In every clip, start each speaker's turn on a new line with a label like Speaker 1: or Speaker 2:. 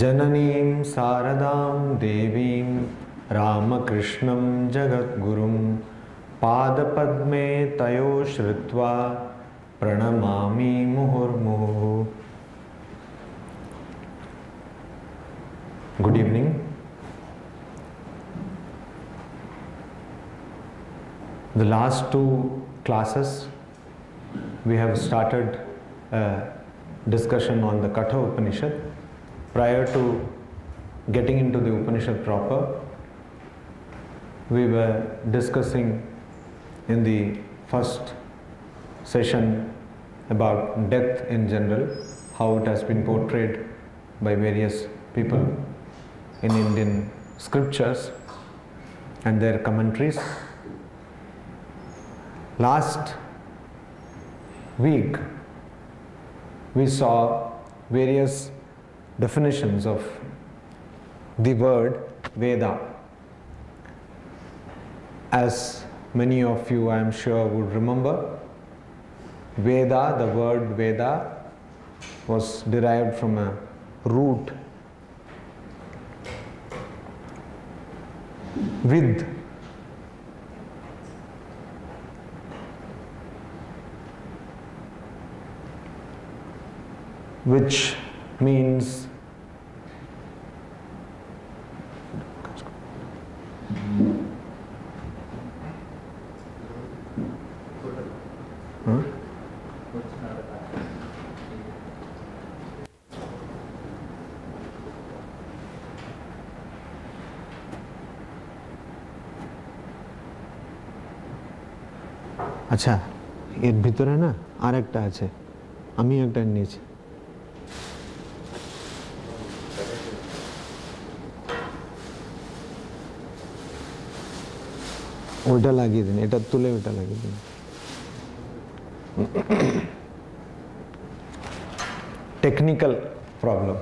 Speaker 1: जननीं शारदां देवीं रामकृष्णं जगद्गुरुं पादपद्मे तयो श्रुत्वा प्रणमामि मुहुर्मुहुः evening. The last two classes we have started a discussion on the Katha Upanishad. Prior to getting into the Upanishad proper, we were discussing in the first session about death in general, how it has been portrayed by various people in Indian scriptures and their commentaries. Last week, we saw various definitions of the word Veda. As many of you, I am sure, would remember, Veda, the word Veda, was derived from a root vid which means Huh? আচ্ছা এর ভিতরে না আর একটা আছে আমি একটা নিয়েছি ওইটা লাগিয়ে দিন এটা তুলে ওইটা লাগিয়ে দিন technical problem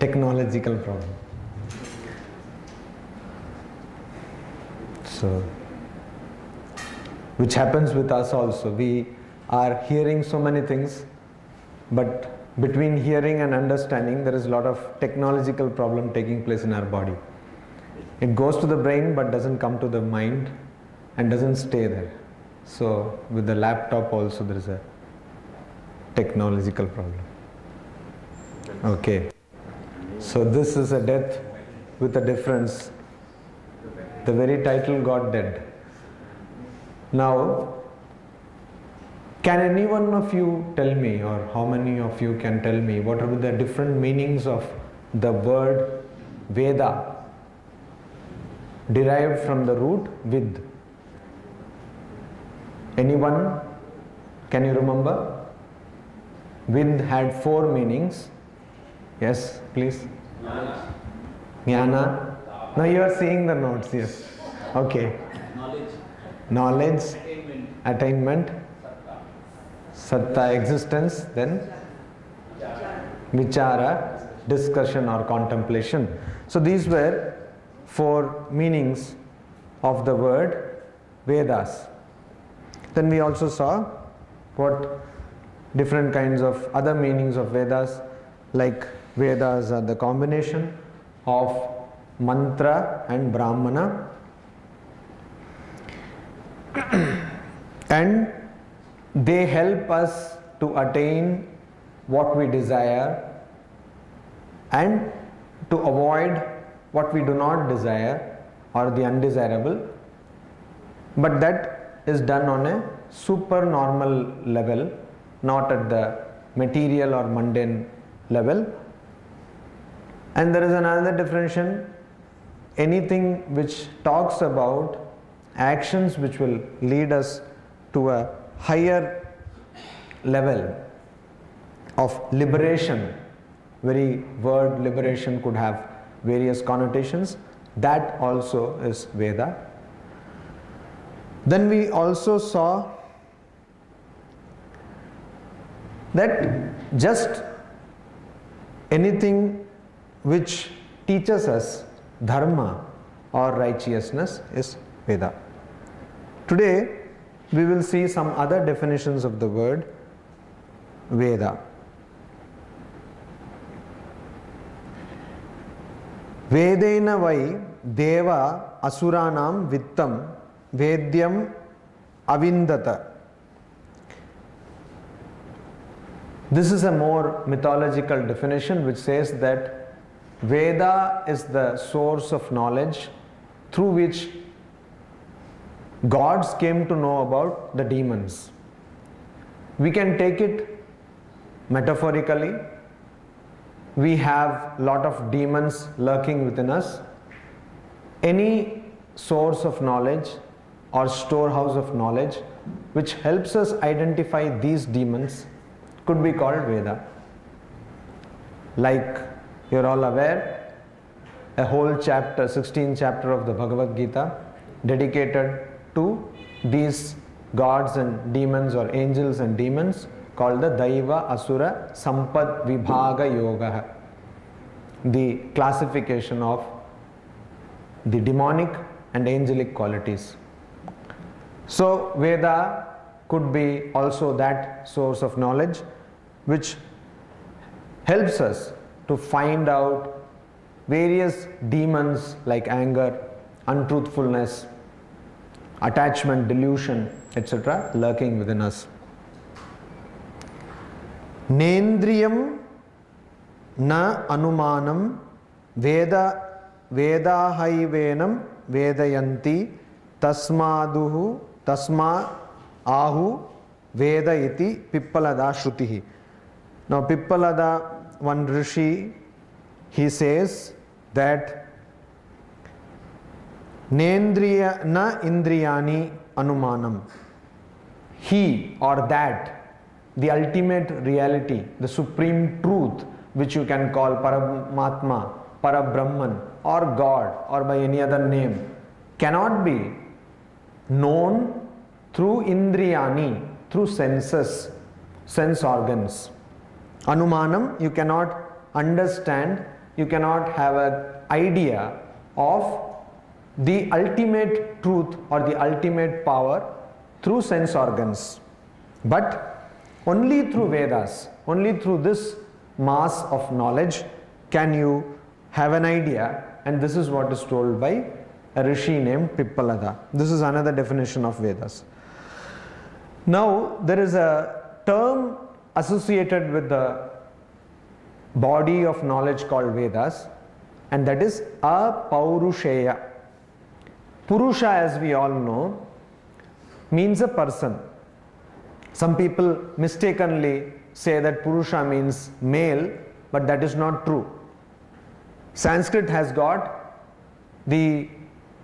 Speaker 1: technological problem so which happens with us also. We are hearing so many things, but between hearing and understanding, there is a lot of technological problem taking place in our body. It goes to the brain but doesn't come to the mind and doesn't stay there. So, with the laptop also, there is a technological problem. Okay. So, this is a death with a difference. The very title got dead. Now, can any one of you tell me, or how many of you can tell me, what are the different meanings of the word Veda derived from the root vid? Anyone? Can you remember? Vid had four meanings. Yes, please. Jnana. Now you are seeing the notes, yes. Okay. Knowledge, Knowledge. attainment, satta, existence, then vichara, discussion or contemplation. So these were four meanings of the word Vedas. Then we also saw what different kinds of other meanings of Vedas, like Vedas are the combination of mantra and brahmana and they help us to attain what we desire and to avoid what we do not desire or the undesirable but that is done on a super normal level not at the material or mundane level and there is another definition anything which talks about actions which will lead us to a higher level of liberation. Very word liberation could have various connotations. That also is Veda. Then we also saw that just anything which teaches us dharma or righteousness is Veda. Today we will see some other definitions of the word Veda. వేదైన వై దేవ అసురాణం విత్తం vedyam అవిందత This is a more mythological definition which says that Veda is the source of knowledge through which gods came to know about the demons. We can take it metaphorically we have lot of demons lurking within us. Any source of knowledge or storehouse of knowledge which helps us identify these demons could be called Veda. Like you're all aware, a whole chapter, 16 chapter of the Bhagavad Gita dedicated to these gods and demons or angels and demons called the Daiva Asura Sampad Vibhaga Yoga. The classification of the demonic and angelic qualities. So Veda could be also that source of knowledge which helps us to find out various demons like anger, untruthfulness, attachment, delusion, etc., lurking within us. Nendriyam na anumanam veda vedahaivenam vedayanti tasmaduhu tasma ahu veda iti pippalada shrutihi. Now Pippalada, one rishi, he says that Nendriya na indriyani anumanam. He or that, the ultimate reality, the supreme truth, which you can call Paramatma, Parabrahman, or God, or by any other name, cannot be known through indriyani, through senses, sense organs. Anumanam, you cannot understand, you cannot have an idea of the ultimate truth or the ultimate power through sense organs. But only through Vedas, only through this mass of knowledge can you have an idea, and this is what is told by a rishi named Pippalada. This is another definition of Vedas. Now, there is a term associated with the body of knowledge called Vedas, and that is Apaurusheya. Purusha, as we all know, means a person. Some people mistakenly say that Purusha means male, but that is not true. Sanskrit has got the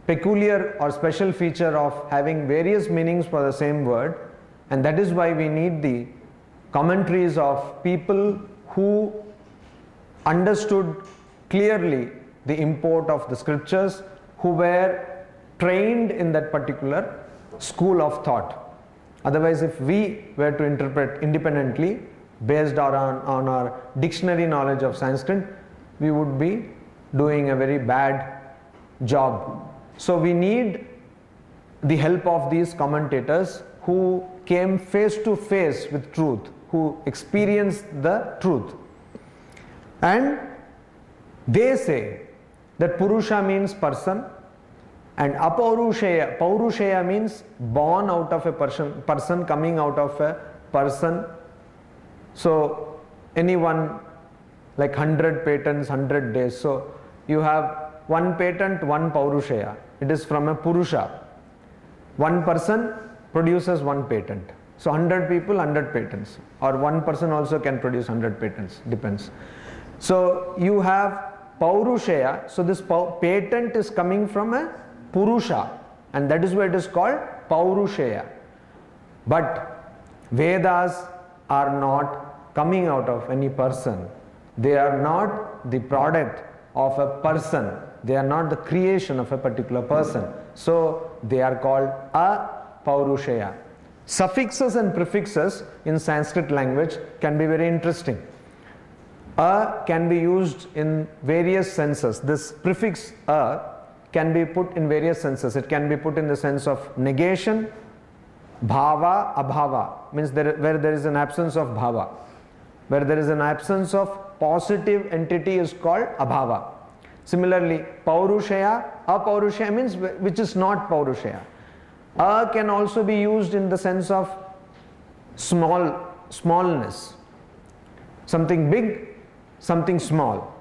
Speaker 1: peculiar or special feature of having various meanings for the same word, and that is why we need the commentaries of people who understood clearly the import of the scriptures, who were trained in that particular school of thought. Otherwise, if we were to interpret independently based on, on our dictionary knowledge of Sanskrit, we would be doing a very bad job. So, we need the help of these commentators who came face to face with truth, who experienced the truth. And they say that Purusha means person and Apaurushaya, Paurushaya means born out of a person, person coming out of a person. So anyone like 100 patents, 100 days. So you have one patent, one Paurushaya. It is from a Purusha. One person produces one patent. So 100 people, 100 patents. Or one person also can produce 100 patents, depends. So you have Paurushaya. So this patent is coming from a Purusha and that is why it is called Paurushaya. But Vedas are not coming out of any person. They are not the product of a person. They are not the creation of a particular person. So they are called a Paurushaya. Suffixes and prefixes in Sanskrit language can be very interesting. A can be used in various senses. This prefix a can be put in various senses. It can be put in the sense of negation Bhava, abhava means there, where there is an absence of bhava. Where there is an absence of positive entity is called abhava. Similarly, paurushaya, apaurushaya means which is not paurushaya. A can also be used in the sense of small, smallness. Something big, something small.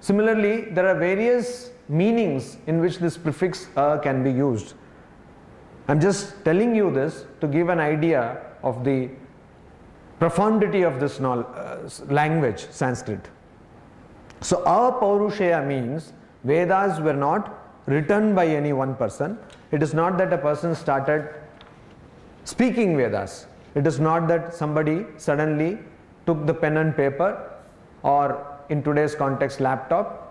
Speaker 1: Similarly, there are various meanings in which this prefix a can be used. I'm just telling you this to give an idea of the profundity of this uh, language, Sanskrit. So, apaurushaya means Vedas were not written by any one person. It is not that a person started speaking Vedas. It is not that somebody suddenly took the pen and paper or in today's context laptop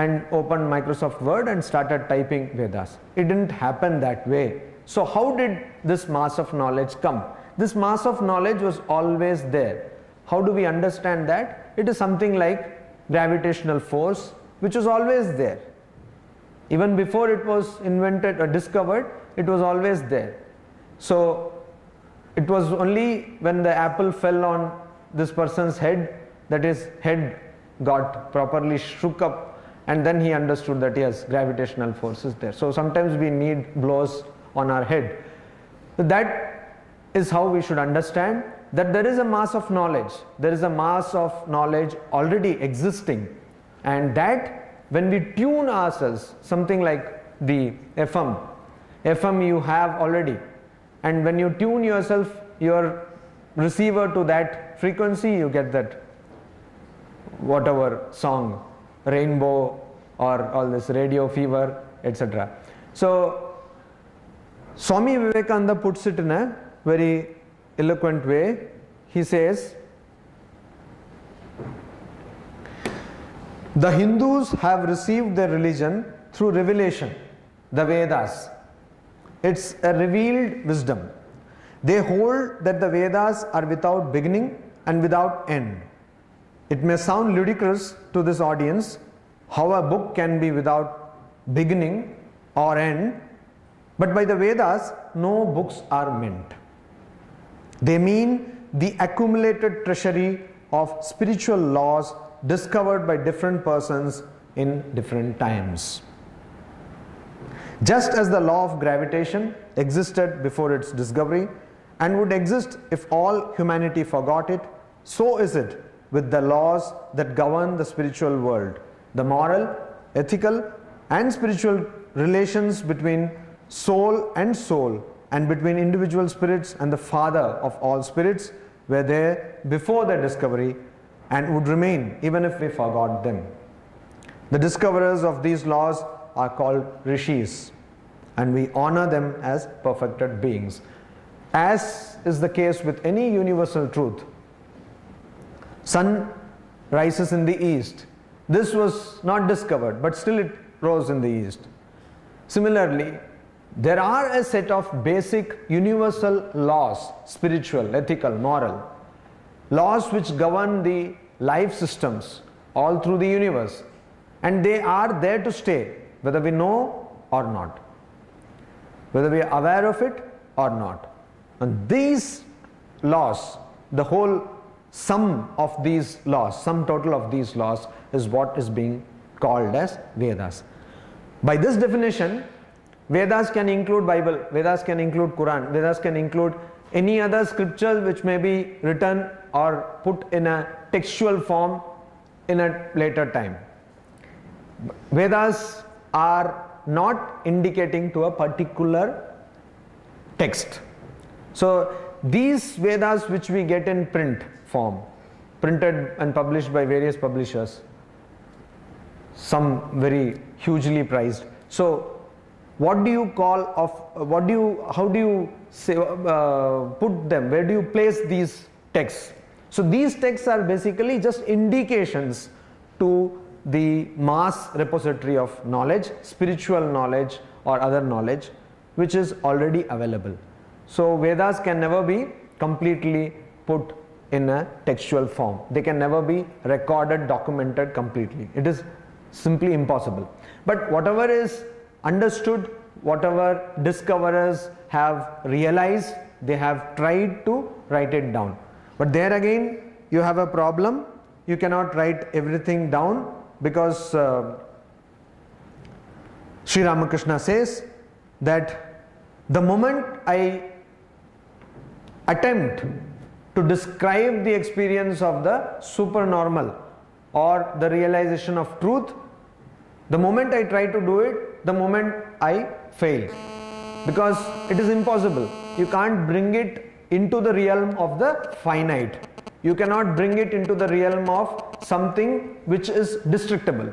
Speaker 1: and opened Microsoft Word and started typing Vedas. It didn't happen that way. So, how did this mass of knowledge come? This mass of knowledge was always there. How do we understand that? It is something like gravitational force, which was always there. Even before it was invented or discovered, it was always there. So, it was only when the apple fell on this person's head that his head got properly shook up and then he understood that yes gravitational force is there. So sometimes we need blows on our head. So that is how we should understand that there is a mass of knowledge. There is a mass of knowledge already existing. And that when we tune ourselves something like the fm fm you have already. And when you tune yourself your receiver to that frequency you get that whatever song, rainbow or all this radio fever, etc. So, Swami Vivekananda puts it in a very eloquent way. He says, The Hindus have received their religion through revelation, the Vedas. It's a revealed wisdom. They hold that the Vedas are without beginning and without end. It may sound ludicrous to this audience how a book can be without beginning or end, but by the Vedas, no books are meant. They mean the accumulated treasury of spiritual laws discovered by different persons in different times. Just as the law of gravitation existed before its discovery and would exist if all humanity forgot it, so is it with the laws that govern the spiritual world, the moral, ethical, and spiritual relations between soul and soul, and between individual spirits and the Father of all spirits were there before their discovery and would remain even if we forgot them. The discoverers of these laws are called rishis, and we honor them as perfected beings. As is the case with any universal truth, Sun rises in the east. This was not discovered, but still it rose in the east. Similarly, there are a set of basic universal laws spiritual, ethical, moral laws which govern the life systems all through the universe, and they are there to stay, whether we know or not, whether we are aware of it or not. And these laws, the whole sum of these laws, sum total of these laws is what is being called as Vedas. By this definition, Vedas can include Bible, Vedas can include Quran, Vedas can include any other scripture which may be written or put in a textual form in a later time. Vedas are not indicating to a particular text. So these Vedas which we get in print form, printed and published by various publishers, some very hugely prized. So, what do you call of what do you how do you say uh, put them? Where do you place these texts? So these texts are basically just indications to the mass repository of knowledge, spiritual knowledge or other knowledge which is already available. So Vedas can never be completely put in a textual form. They can never be recorded, documented completely. It is simply impossible. But whatever is understood, whatever discoverers have realized they have tried to write it down. But there again, you have a problem. You cannot write everything down because uh, Sri Ramakrishna says that the moment I attempt to describe the experience of the supernormal or the realization of truth, the moment I try to do it, the moment I fail. Because it is impossible. You can't bring it into the realm of the finite. You cannot bring it into the realm of something which is destructible.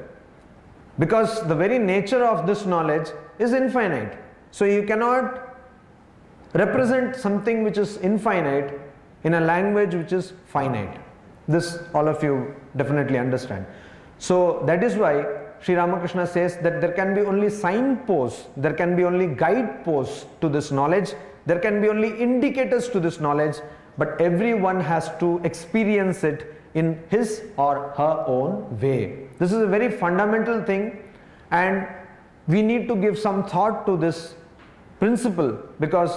Speaker 1: Because the very nature of this knowledge is infinite. So you cannot represent something which is infinite in a language which is finite. This all of you definitely understand. So that is why Sri Ramakrishna says that there can be only signposts, there can be only guideposts to this knowledge, there can be only indicators to this knowledge, but everyone has to experience it in his or her own way. This is a very fundamental thing, and we need to give some thought to this principle because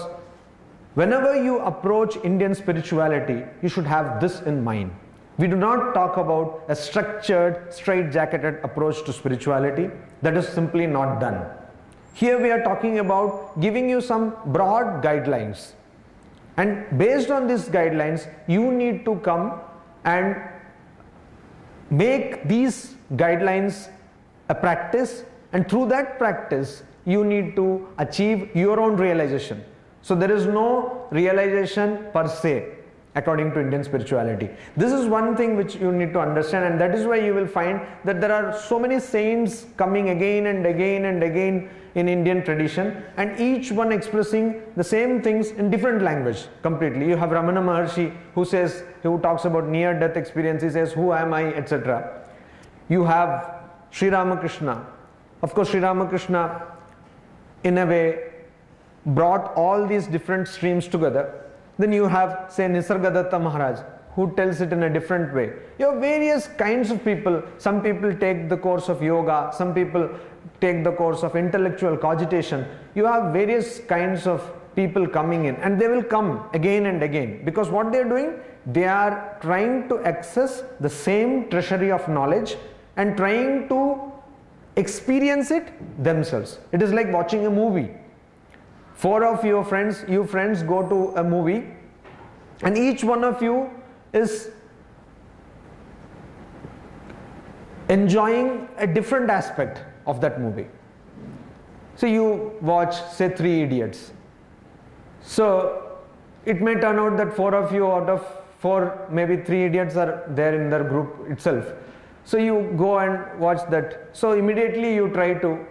Speaker 1: whenever you approach Indian spirituality, you should have this in mind. We do not talk about a structured, straight-jacketed approach to spirituality. That is simply not done. Here we are talking about giving you some broad guidelines. And based on these guidelines, you need to come and make these guidelines a practice and through that practice you need to achieve your own realization. So there is no realization per se according to Indian spirituality. This is one thing which you need to understand, and that is why you will find that there are so many saints coming again and again and again in Indian tradition, and each one expressing the same things in different language completely. You have Ramana Maharshi who says, who talks about near death experience, he says, Who am I, etc. You have Sri Ramakrishna. Of course, Sri Ramakrishna, in a way, brought all these different streams together then you have, say, Nisargadatta Maharaj, who tells it in a different way. You have various kinds of people. Some people take the course of yoga, some people take the course of intellectual cogitation. You have various kinds of people coming in, and they will come again and again because what they are doing, they are trying to access the same treasury of knowledge and trying to experience it themselves. It is like watching a movie four of your friends you friends go to a movie and each one of you is enjoying a different aspect of that movie. So you watch say three idiots. So it may turn out that four of you out of four maybe three idiots are there in their group itself. So you go and watch that. So immediately you try to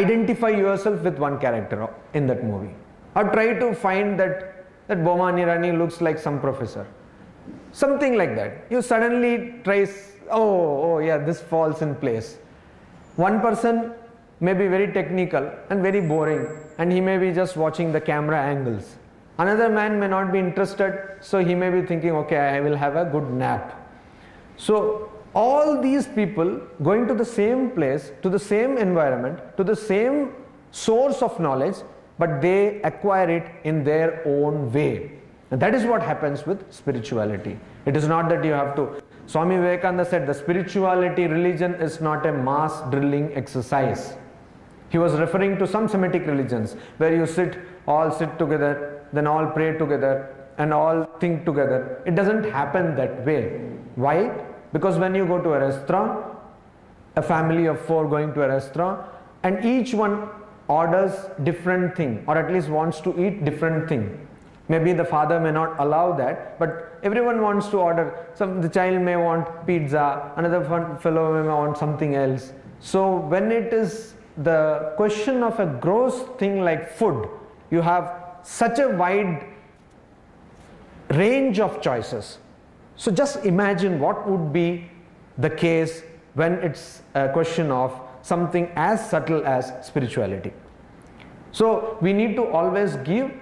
Speaker 1: identify yourself with one character in that movie. Or try to find that that Boman Irani looks like some professor. Something like that. You suddenly trace oh oh yeah this falls in place. One person may be very technical and very boring and he may be just watching the camera angles. Another man may not be interested so he may be thinking okay i will have a good nap. So all these people going to the same place, to the same environment, to the same source of knowledge, but they acquire it in their own way. And that is what happens with spirituality. It is not that you have to. Swami Vivekananda said the spirituality religion is not a mass drilling exercise. He was referring to some Semitic religions where you sit, all sit together, then all pray together, and all think together. It doesn't happen that way. Why? Because when you go to a restaurant, a family of four going to a restaurant, and each one orders different thing or at least wants to eat different thing. Maybe the father may not allow that, but everyone wants to order. Some the child may want pizza, another fellow may want something else. So when it is the question of a gross thing like food, you have such a wide range of choices so just imagine what would be the case when it's a question of something as subtle as spirituality. So we need to always give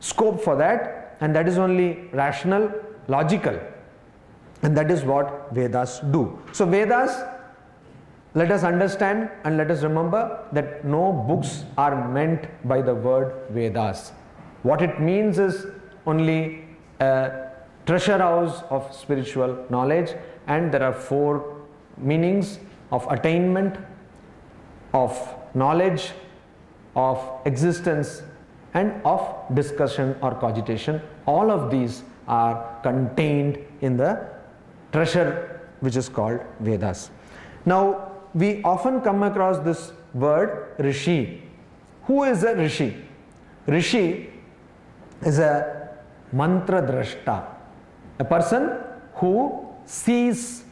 Speaker 1: scope for that and that is only rational, logical and that is what Vedas do. So Vedas let us understand and let us remember that no books are meant by the word Vedas. What it means is only a treasure house of spiritual knowledge, and there are four meanings of attainment, of knowledge, of existence, and of discussion or cogitation. All of these are contained in the treasure which is called Vedas. Now, we often come across this word rishi. Who is a rishi? Rishi is a mantra drashta, a person who sees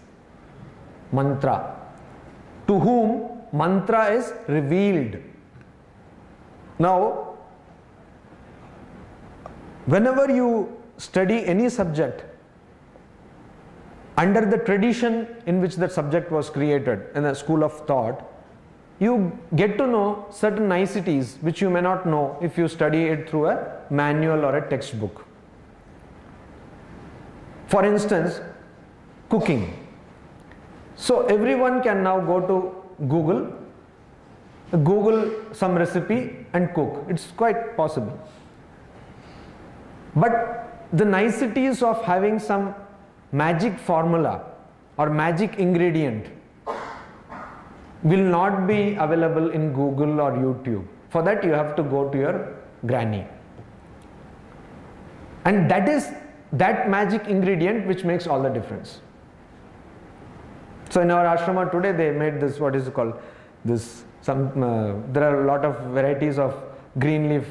Speaker 1: mantra, to whom mantra is revealed. Now, whenever you study any subject, under the tradition in which that subject was created in a school of thought, you get to know certain niceties which you may not know if you study it through a manual or a textbook. For instance, cooking. So everyone can now go to Google, Google some recipe and cook. It's quite possible. But the niceties of having some magic formula or magic ingredient will not be available in Google or YouTube. For that, you have to go to your granny. And that is that magic ingredient which makes all the difference. So, in our ashrama today, they made this what is called this some uh, there are a lot of varieties of green leaf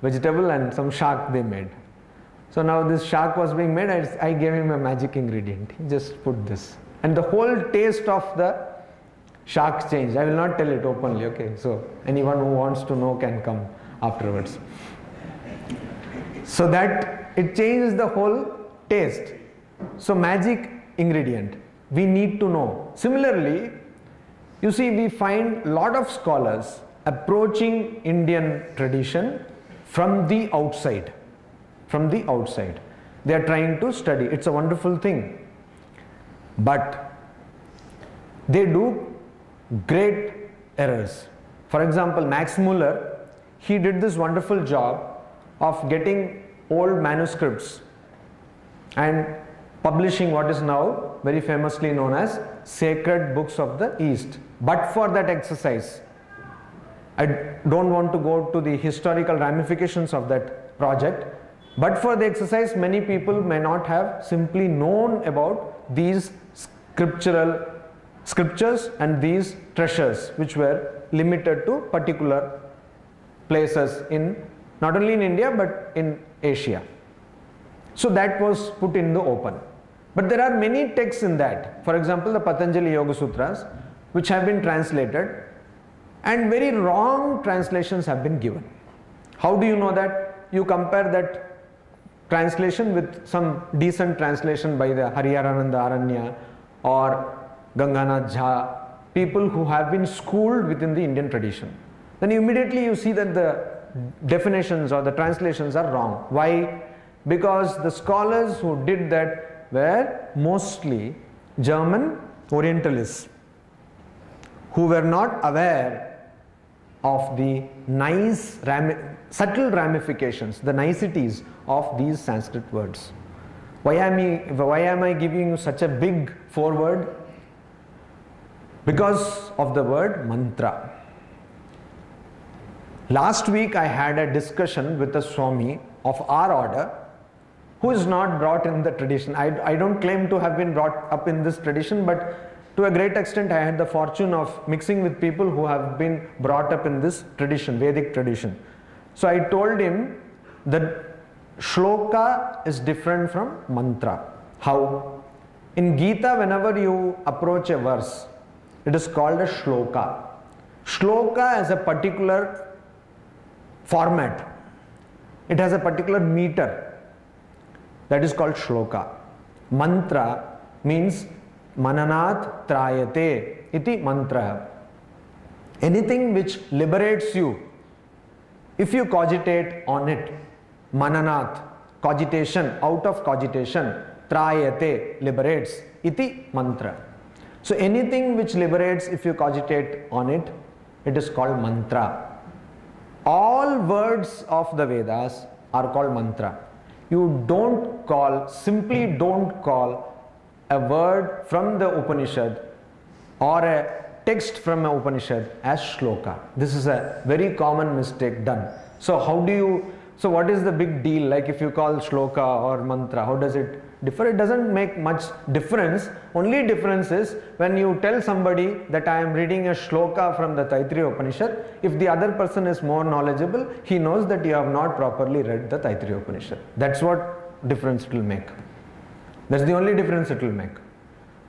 Speaker 1: vegetable and some shark they made so now this shark was being made, I, I gave him a magic ingredient. He just put this. And the whole taste of the shark changed. I will not tell it openly, okay? So anyone who wants to know can come afterwards. So that it changes the whole taste. So magic ingredient. We need to know. Similarly, you see, we find lot of scholars approaching Indian tradition from the outside from the outside. They are trying to study. It's a wonderful thing. But they do great errors. For example, Max Muller, he did this wonderful job of getting old manuscripts and publishing what is now very famously known as sacred books of the east. But for that exercise i don't want to go to the historical ramifications of that project. But for the exercise, many people may not have simply known about these scriptural scriptures and these treasures which were limited to particular places in not only in India but in Asia. So that was put in the open. But there are many texts in that. For example, the Patanjali Yoga Sutras, which have been translated, and very wrong translations have been given. How do you know that? You compare that translation with some decent translation by the Hariharananda Aranya or Ganganath Jha, people who have been schooled within the Indian tradition. Then immediately you see that the definitions or the translations are wrong. Why? Because the scholars who did that were mostly German Orientalists who were not aware of the nice subtle ramifications, the niceties of these Sanskrit words. Why am, I, why am I giving you such a big foreword? Because of the word mantra. Last week I had a discussion with a Swami of our order who is not brought in the tradition. I, I don't claim to have been brought up in this tradition, but to a great extent, I had the fortune of mixing with people who have been brought up in this tradition, Vedic tradition. So I told him that shloka is different from mantra. How? In Gita, whenever you approach a verse, it is called a shloka. Shloka has a particular format, it has a particular meter that is called shloka. Mantra means mananat trayate iti mantra. Anything which liberates you, if you cogitate on it, mananat, cogitation, out of cogitation, trayate, liberates, iti mantra. So anything which liberates, if you cogitate on it, it is called mantra. All words of the Vedas are called mantra. You don't call, simply don't call a word from the Upanishad or a text from an Upanishad as shloka. This is a very common mistake done. So how do you, so what is the big deal like if you call shloka or mantra, how does it differ? It doesn't make much difference. Only difference is when you tell somebody that I am reading a shloka from the Taittiriya Upanishad, if the other person is more knowledgeable, he knows that you have not properly read the Taittiriya Upanishad. That's what difference it will make. That's the only difference it will make.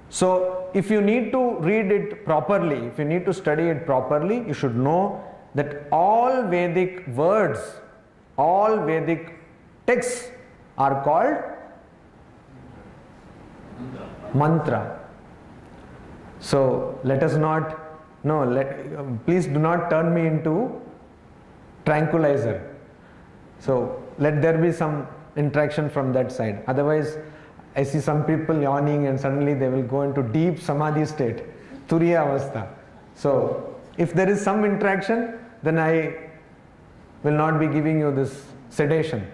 Speaker 1: So, if you need to read it properly, if you need to study it properly, you should know that all Vedic words, all Vedic texts are called mantra. So, let us not, no, let, please do not turn me into tranquilizer. So, let there be some interaction from that side. Otherwise, I see some people yawning and suddenly they will go into deep samadhi state, turiya avastha. So, if there is some interaction, then I will not be giving you this sedation.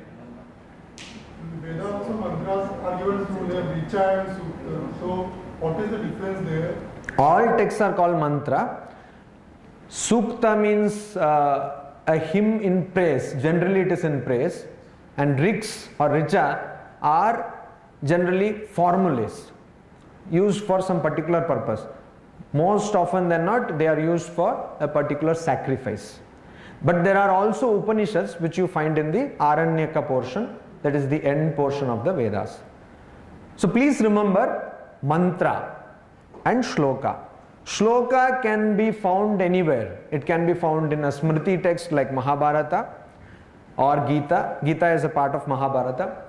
Speaker 2: Veda also mantras are given So, what is the difference there?
Speaker 1: All texts are called mantra. Sukta means uh, a hymn in praise. Generally, it is in praise. And riks or richa are generally formulas used for some particular purpose. Most often than not, they are used for a particular sacrifice. But there are also Upanishads which you find in the Aranyaka portion, that is the end portion of the Vedas. So please remember mantra and shloka. Shloka can be found anywhere. It can be found in a Smriti text like Mahabharata or Gita. Gita is a part of Mahabharata.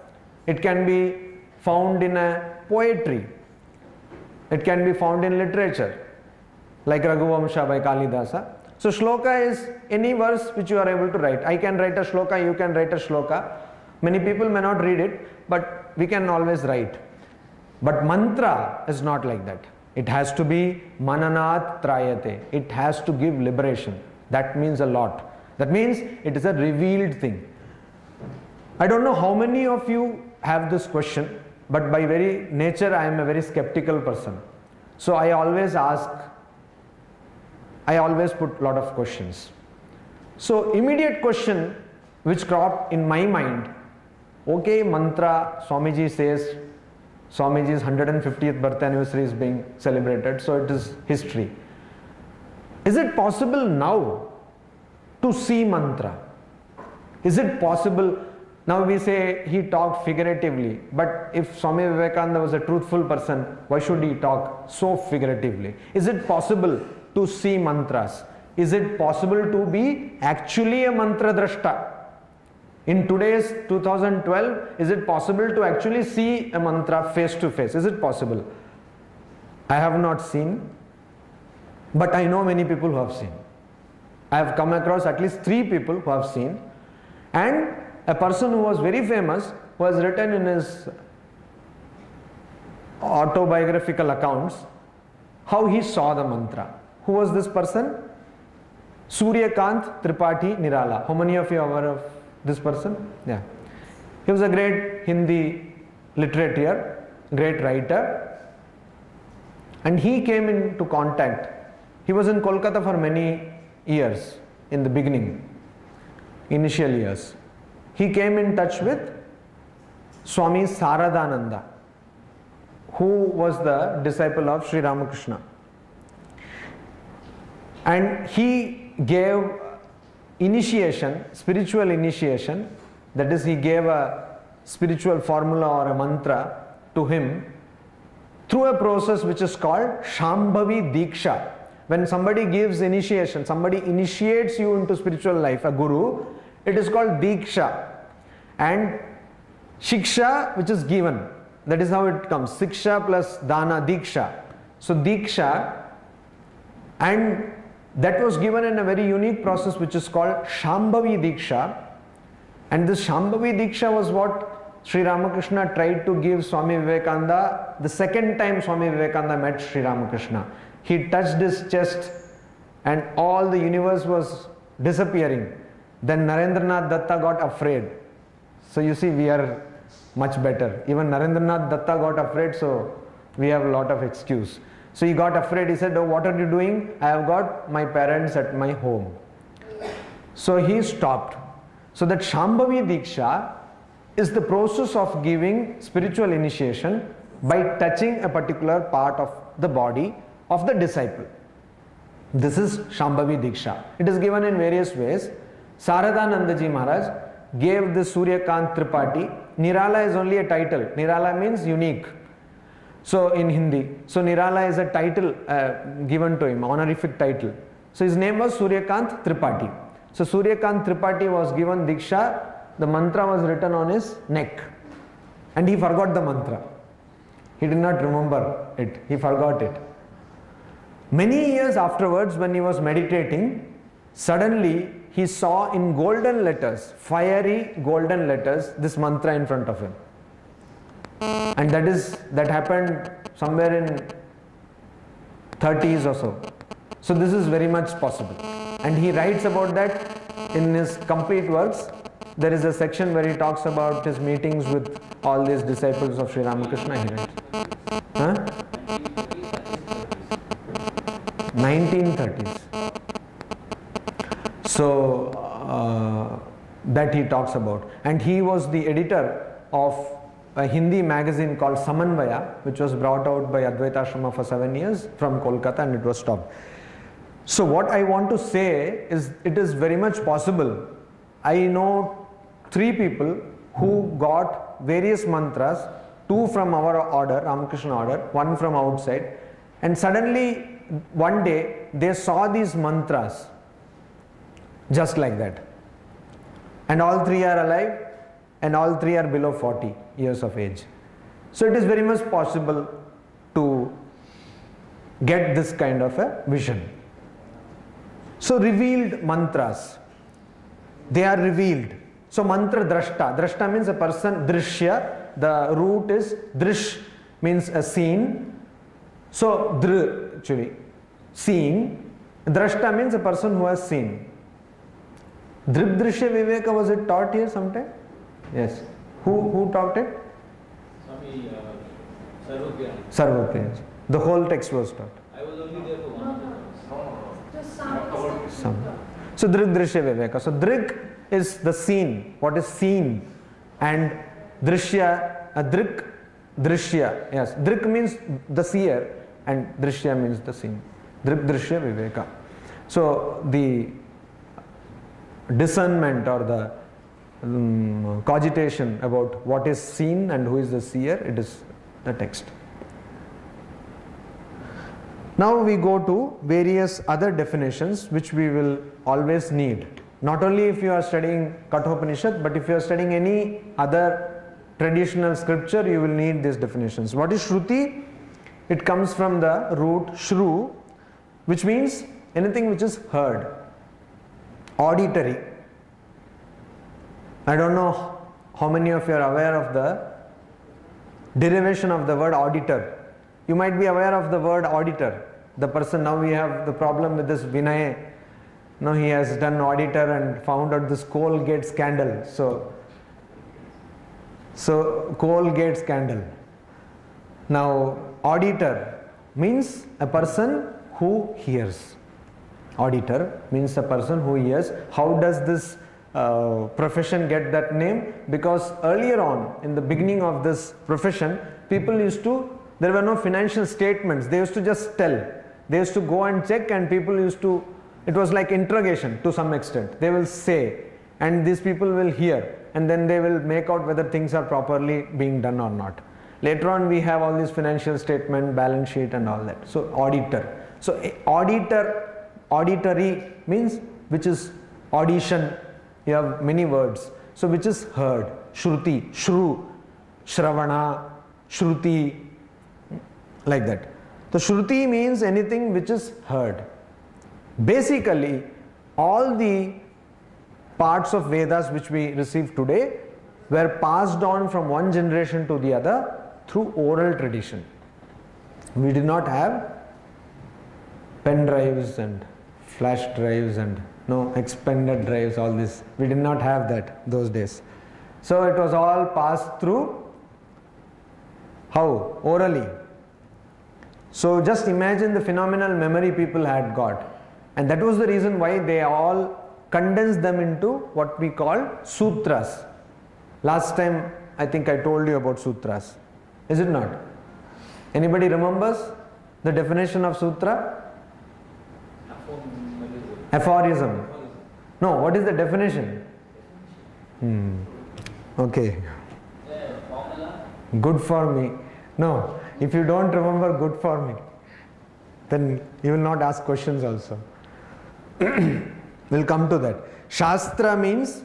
Speaker 1: It can be found in a poetry. It can be found in literature, like Raghuvamsha by Kalidasa. So shloka is any verse which you are able to write. I can write a shloka, you can write a shloka. Many people may not read it, but we can always write. But mantra is not like that. It has to be mananat trayate. It has to give liberation. That means a lot. That means it is a revealed thing. I don't know how many of you have this question but by very nature I am a very skeptical person. So I always ask, I always put lot of questions. So immediate question which cropped in my mind, okay mantra Swamiji says Swamiji's 150th birthday anniversary is being celebrated, so it is history. Is it possible now to see mantra? Is it possible now we say he talked figuratively, but if Swami Vivekananda was a truthful person, why should he talk so figuratively? Is it possible to see mantras? Is it possible to be actually a mantra drashta? In today's 2012, is it possible to actually see a mantra face to face? Is it possible? I have not seen, but I know many people who have seen. I have come across at least three people who have seen, and a person who was very famous who has written in his autobiographical accounts how he saw the mantra. Who was this person? Suryakant Tripathi Nirala. How many of you are aware of this person? Yeah. He was a great Hindi literate here, great writer. And he came into contact. He was in Kolkata for many years in the beginning, initial years he came in touch with Swami Saradananda, who was the disciple of Sri Ramakrishna. And he gave initiation, spiritual initiation, that is, he gave a spiritual formula or a mantra to him through a process which is called Shambhavi Diksha. When somebody gives initiation, somebody initiates you into spiritual life, a guru, it is called Diksha and shiksha which is given that is how it comes siksha plus dana diksha so diksha and that was given in a very unique process which is called shambhavi diksha and this shambhavi diksha was what Sri Ramakrishna tried to give Swami Vivekananda, the second time Swami Vivekananda met Sri Ramakrishna, he touched his chest and all the universe was disappearing. Then Narendranath Datta got afraid. So you see, we are much better. Even Narendranath Datta got afraid, so we have a lot of excuse. So he got afraid. He said, Oh, what are you doing? I have got my parents at my home. So he stopped. So that Shambhavi Diksha is the process of giving spiritual initiation by touching a particular part of the body of the disciple. This is Shambhavi Diksha. It is given in various ways. Saradanandaji Maharaj gave the Suryakant Tripathi. Nirala is only a title. Nirala means unique. So in Hindi, so Nirala is a title uh, given to him, honorific title. So his name was Suryakant Tripathi. So Suryakant Tripathi was given Diksha, the mantra was written on his neck and he forgot the mantra. He did not remember it, he forgot it. Many years afterwards, when he was meditating, suddenly he saw in golden letters, fiery golden letters, this mantra in front of him. And that is that happened somewhere in 30s or so. So this is very much possible. And he writes about that in his complete works. There is a section where he talks about his meetings with all these disciples of Sri Ramakrishna. He writes. Huh? 1930s. So uh, that he talks about. And he was the editor of a Hindi magazine called Samanvaya, which was brought out by Advaita Ashrama for seven years from Kolkata and it was stopped. So what I want to say is it is very much possible. I know three people who got various mantras, two from our order, Ramakrishna order, one from outside, and suddenly one day they saw these mantras just like that. And all three are alive and all three are below 40 years of age. So it is very much possible to get this kind of a vision. So revealed mantras, they are revealed. So mantra drashta, drashta means a person, drishya, the root is drish means a scene. So dr actually, seeing, drashta means a person who has seen. Drip drishya viveka was it taught here sometime? Yes. Who, who taught it?
Speaker 3: Swami uh, Sarvabhyani.
Speaker 1: Sarvapyaj. The whole text was taught.
Speaker 3: I was only there for one month.
Speaker 4: Just some.
Speaker 1: Some. So Drik Drishya Viveka. So Drik is the scene, what is seen. And Drishya, uh, Drik, Drishya. Yes, Drik means the seer and Drishya means the scene. Drik Drishya Viveka. So the discernment or the um, cogitation about what is seen and who is the seer, it is the text. Now we go to various other definitions which we will always need. Not only if you are studying Kathopanishad, but if you are studying any other traditional scripture, you will need these definitions. What is Shruti? It comes from the root Shru, which means anything which is heard, auditory. I don't know how many of you are aware of the derivation of the word auditor. You might be aware of the word auditor. The person now we have the problem with this Vinay. Now he has done auditor and found out this Coalgate scandal. So, so Coalgate scandal. Now auditor means a person who hears. Auditor means a person who hears. How does this uh, profession get that name? Because earlier on, in the beginning of this profession, people used to, there were no financial statements. They used to just tell. They used to go and check, and people used to, it was like interrogation to some extent. They will say, and these people will hear, and then they will make out whether things are properly being done or not. Later on, we have all these financial statement, balance sheet, and all that. So, auditor. So, auditor, auditory means which is audition. You have many words. So, which is heard. Shruti, Shru, Shravana, Shruti, like that. So, Shruti means anything which is heard. Basically, all the parts of Vedas which we receive today were passed on from one generation to the other through oral tradition. We did not have pen drives and flash drives and no expanded drives, all this. We did not have that those days. So it was all passed through how? Orally. So just imagine the phenomenal memory people had got. And that was the reason why they all condensed them into what we call sutras. Last time I think I told you about sutras. Is it not? Anybody remembers the definition of sutra? Aphorism. No, what is the definition? Hmm. Okay. Good for me. No, if you don't remember, good for me. Then you will not ask questions also. we'll come to that. Shastra means,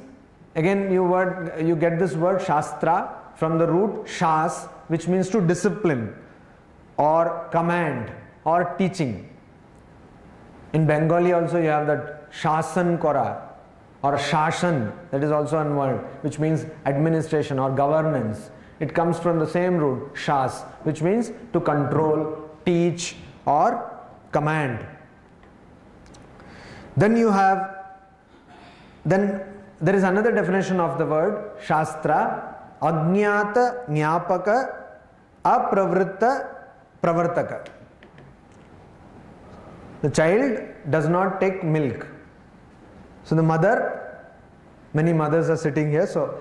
Speaker 1: again, you, word, you get this word Shastra from the root Shas, which means to discipline or command or teaching. In Bengali also you have that Shasan Kora or Shashan, that is also one word, which means administration or governance. It comes from the same root, Shas, which means to control, teach, or command. Then you have, then there is another definition of the word Shastra, Agnyata Nyapaka Apravritta Pravartaka. The child does not take milk. So the mother, many mothers are sitting here, so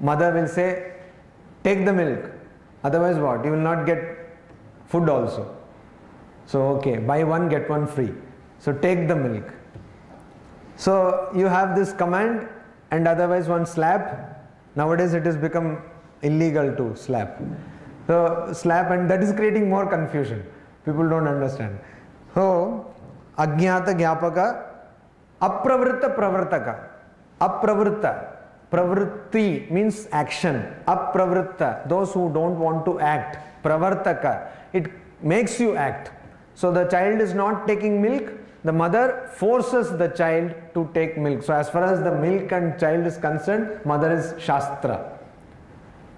Speaker 1: mother will say, take the milk. Otherwise what? You will not get food also. So okay, buy one, get one free. So take the milk. So you have this command and otherwise one slap. Nowadays it has become illegal to slap. So slap and that is creating more confusion. People don't understand. So Gyapaka Apravritta Pravartaka. Apravritta. Pravritti means action. Apravritta. Those who don't want to act. Pravartaka. It makes you act. So the child is not taking milk. The mother forces the child to take milk. So as far as the milk and child is concerned, mother is Shastra.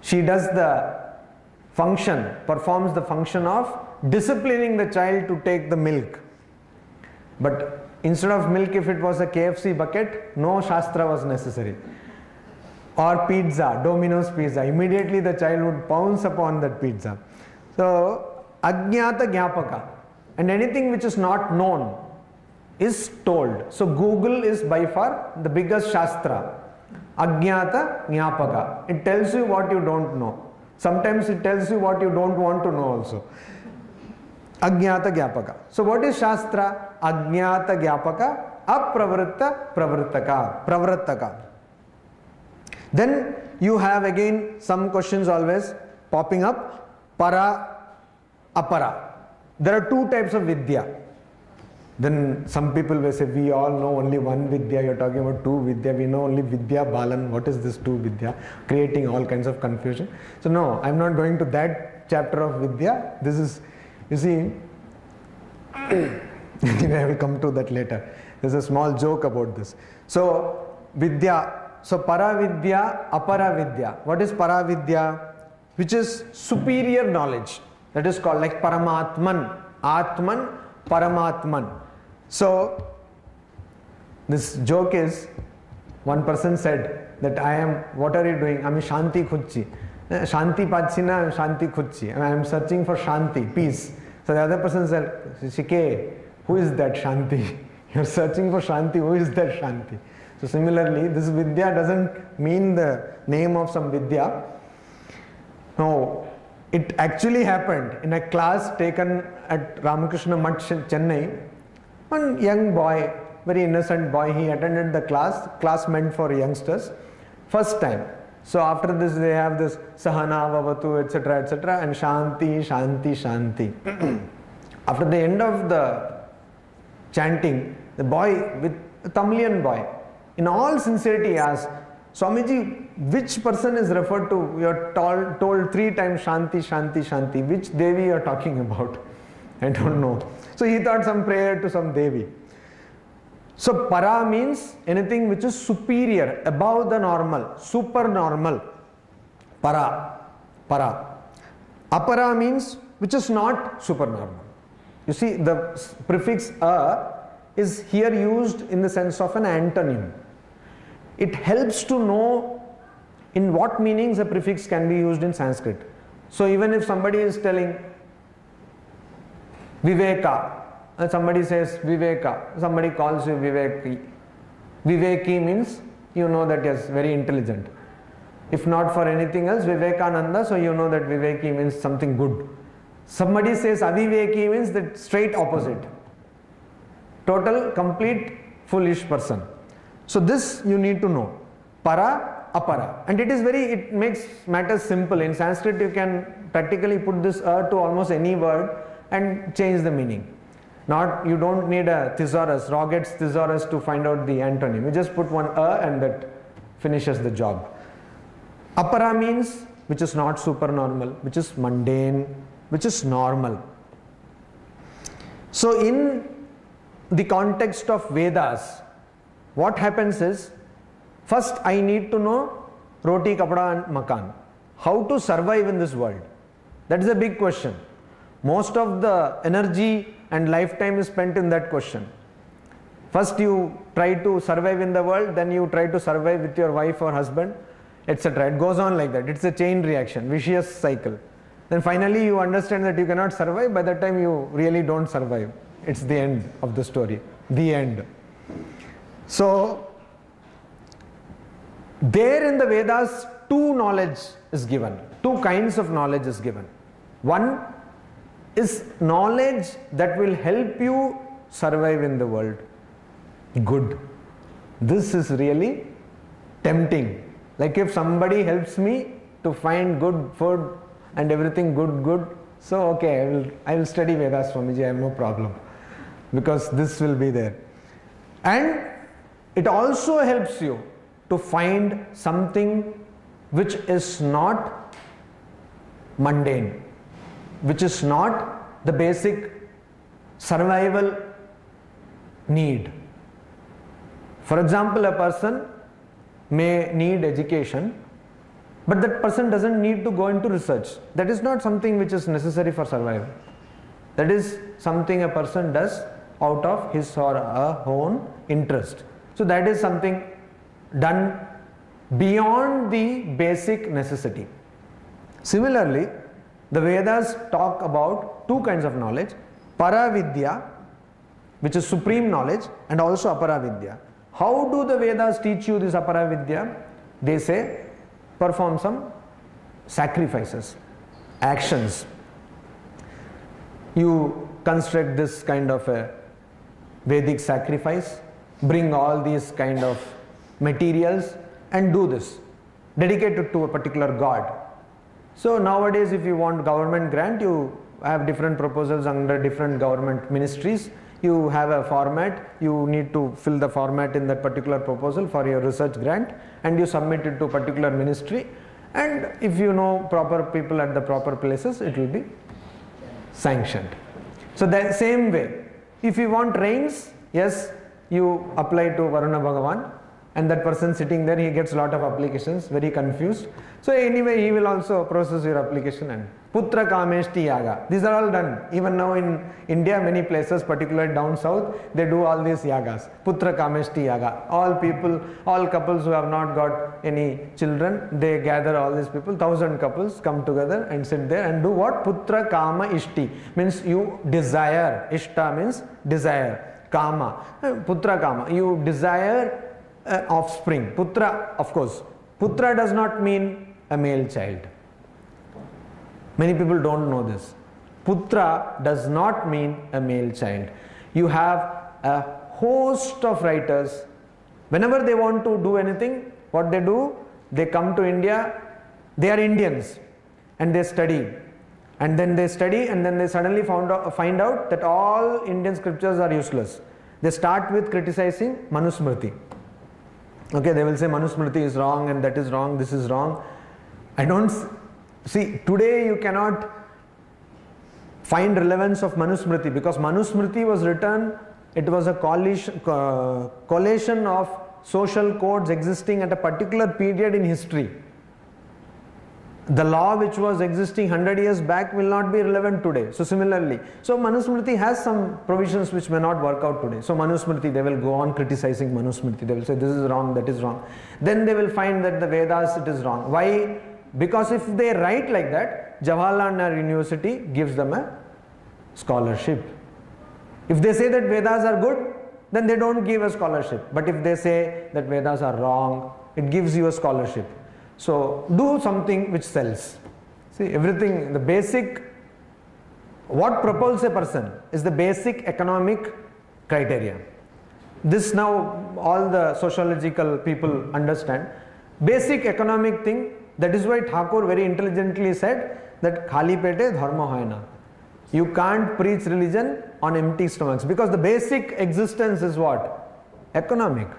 Speaker 1: She does the function, performs the function of disciplining the child to take the milk. But instead of milk, if it was a KFC bucket, no Shastra was necessary. Or pizza, Domino's pizza. Immediately the child would pounce upon that pizza. So, Ajnata Gyapaka. And anything which is not known is told. So, Google is by far the biggest Shastra. Ajnata Gyapaka. It tells you what you don't know. Sometimes it tells you what you don't want to know also. अज्ञात ज्ञापक so what is शास्त्र अज्ञात ज्ञापक अप्रवृत्त प्रवृत्त प्रवृत्तक। Then you have again some questions always popping up परा अपरा there are two types of Vidya then some people they say we all know only one Vidya you talking about two Vidya we know only Vidya Balan what is this two Vidya creating all kind of confusion so no I am not going to that chapter of Vidya this is you see, anyway, I will come to that later. There's a small joke about this. So, Vidya, so Paravidya, Aparavidya. What is Paravidya? Which is superior knowledge. That is called like Paramatman. Atman, Paramatman. So, this joke is one person said that I am, what are you doing? I am Shanti Khuchi. Shanti Pachina, Shanti Khuchi. I am searching for Shanti, peace. So the other person said, Shike, who is that Shanti? You're searching for Shanti, who is that Shanti? So similarly, this Vidya doesn't mean the name of some Vidya. No, it actually happened in a class taken at Ramakrishna Math, Chennai. One young boy, very innocent boy, he attended the class, class meant for youngsters, first time. So after this they have this Sahana, Vavatu, etc., etc., and Shanti, Shanti, Shanti. after the end of the chanting, the boy with a Tamilian boy, in all sincerity asked, Swamiji, which person is referred to? You are told, told three times Shanti, Shanti, Shanti. Which Devi you are talking about? I don't know. So he thought some prayer to some Devi. So para means anything which is superior, above the normal, super normal. Para. Para. Apara means which is not supernormal. You see, the prefix a is here used in the sense of an antonym. It helps to know in what meanings a prefix can be used in Sanskrit. So, even if somebody is telling Viveka, somebody says Viveka, somebody calls you Viveki. Viveki means you know that yes, very intelligent. If not for anything else, Vivekananda, so you know that Viveki means something good. Somebody says Aviveki means the straight opposite. Total, complete, foolish person. So this you need to know. Para, apara. And it is very, it makes matters simple. In Sanskrit you can practically put this a to almost any word and change the meaning. Not, you don't need a thesaurus, Roget's thesaurus to find out the antonym. You just put one a and that finishes the job. Apara means which is not supernormal, which is mundane, which is normal. So, in the context of Vedas, what happens is first I need to know roti, kapda, and makan. How to survive in this world? That is a big question. Most of the energy and lifetime is spent in that question. First, you try to survive in the world, then you try to survive with your wife or husband, etc. It goes on like that. It's a chain reaction, vicious cycle. Then finally, you understand that you cannot survive. By the time you really don't survive, it's the end of the story. The end. So, there in the Vedas, two knowledge is given, two kinds of knowledge is given. One is knowledge that will help you survive in the world. Good. This is really tempting. Like if somebody helps me to find good food and everything good, good, so okay, I will, I will study Vedas Swamiji, I have no problem because this will be there. And it also helps you to find something which is not mundane, which is not the basic survival need. For example, a person may need education, but that person doesn't need to go into research. That is not something which is necessary for survival. That is something a person does out of his or her own interest. So, that is something done beyond the basic necessity. Similarly, the Vedas talk about two kinds of knowledge Paravidya, which is supreme knowledge, and also Aparavidya. How do the Vedas teach you this Aparavidya? They say perform some sacrifices, actions. You construct this kind of a Vedic sacrifice, bring all these kind of materials and do this, dedicated to a particular god. So nowadays, if you want government grant, you have different proposals under different government ministries. You have a format, you need to fill the format in that particular proposal for your research grant and you submit it to particular ministry and if you know proper people at the proper places, it will be sanctioned. So the same way, if you want rains, yes, you apply to Varuna Bhagavan and that person sitting there, he gets a lot of applications, very confused. So anyway, he will also process your application and Putra Kameshti Yaga. These are all done. Even now in India, many places, particularly down south, they do all these yagas. Putra Kameshti Yaga. All people, all couples who have not got any children, they gather all these people, thousand couples come together and sit there and do what? Putra Kama Ishti. Means you desire. Ishta means desire. Kama. Putra Kama. You desire uh, offspring. Putra, of course. Putra does not mean a male child. Many people don't know this. Putra does not mean a male child. You have a host of writers. Whenever they want to do anything, what they do, they come to India, they are Indians and they study. And then they study and then they suddenly found out, find out that all Indian scriptures are useless. They start with criticizing Manusmriti. Okay, they will say Manusmriti is wrong and that is wrong, this is wrong. I don't see today you cannot find relevance of Manusmriti because Manusmriti was written, it was a collation, uh, collation of social codes existing at a particular period in history. The law which was existing 100 years back will not be relevant today. So similarly, so Manusmriti has some provisions which may not work out today. So Manusmriti, they will go on criticizing Manusmriti. They will say this is wrong, that is wrong. Then they will find that the Vedas it is wrong. Why? Because if they write like that, Jawaharlal Nehru University gives them a scholarship. If they say that Vedas are good, then they don't give a scholarship. But if they say that Vedas are wrong, it gives you a scholarship. So do something which sells. See, everything, the basic, what propels a person is the basic economic criteria. This now all the sociological people understand. Basic economic thing, that is why Thakur very intelligently said that khali pete dharma hoy na. You can't preach religion on empty stomachs because the basic existence is what? Economic.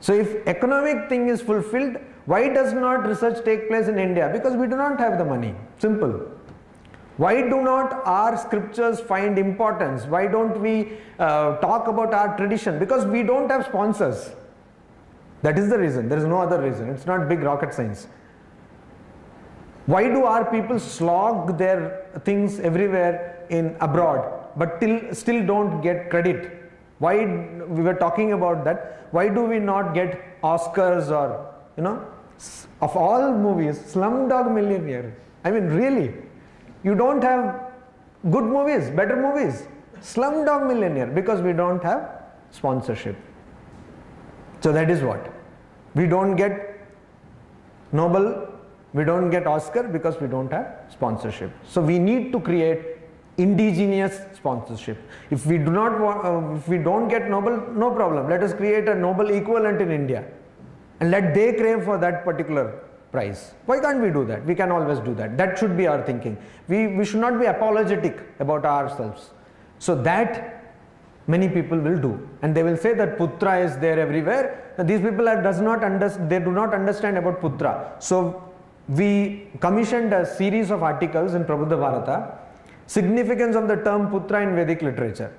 Speaker 1: So if economic thing is fulfilled, why does not research take place in India? Because we do not have the money. Simple. Why do not our scriptures find importance? Why don't we uh, talk about our tradition? Because we don't have sponsors. That is the reason. There is no other reason. It's not big rocket science. Why do our people slog their things everywhere in abroad but till, still don't get credit? Why we were talking about that? Why do we not get Oscars or you know of all movies, Slumdog Millionaire? I mean, really, you don't have good movies, better movies. Slumdog Millionaire because we don't have sponsorship. So that is what we don't get Nobel we don't get Oscar because we don't have sponsorship. So we need to create indigenous sponsorship. If we do not want, uh, if we don't get Nobel, no problem. Let us create a Nobel equivalent in India and let they crave for that particular price. Why can't we do that? We can always do that. That should be our thinking. We, we should not be apologetic about ourselves. So that many people will do and they will say that putra is there everywhere now, these people are, does not understand they do not understand about putra so we commissioned a series of articles in Prabuddha Bharata, significance of the term putra in Vedic literature.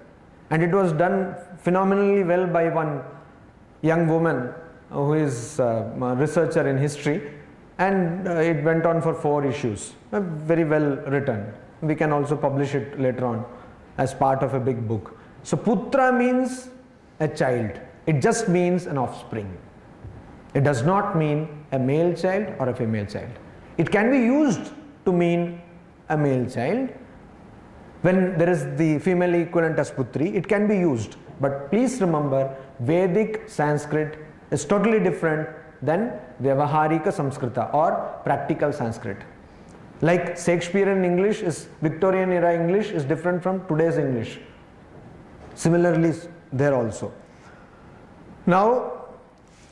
Speaker 1: And it was done phenomenally well by one young woman who is a researcher in history and uh, it went on for four issues, uh, very well written. We can also publish it later on as part of a big book. So putra means a child. It just means an offspring. It does not mean a male child or a female child. It can be used to mean a male child. When there is the female equivalent as putri, it can be used. But please remember, Vedic Sanskrit is totally different than Vyavaharika Samskrita or practical Sanskrit. Like Shakespearean English is Victorian era English is different from today's English. Similarly, there also. Now,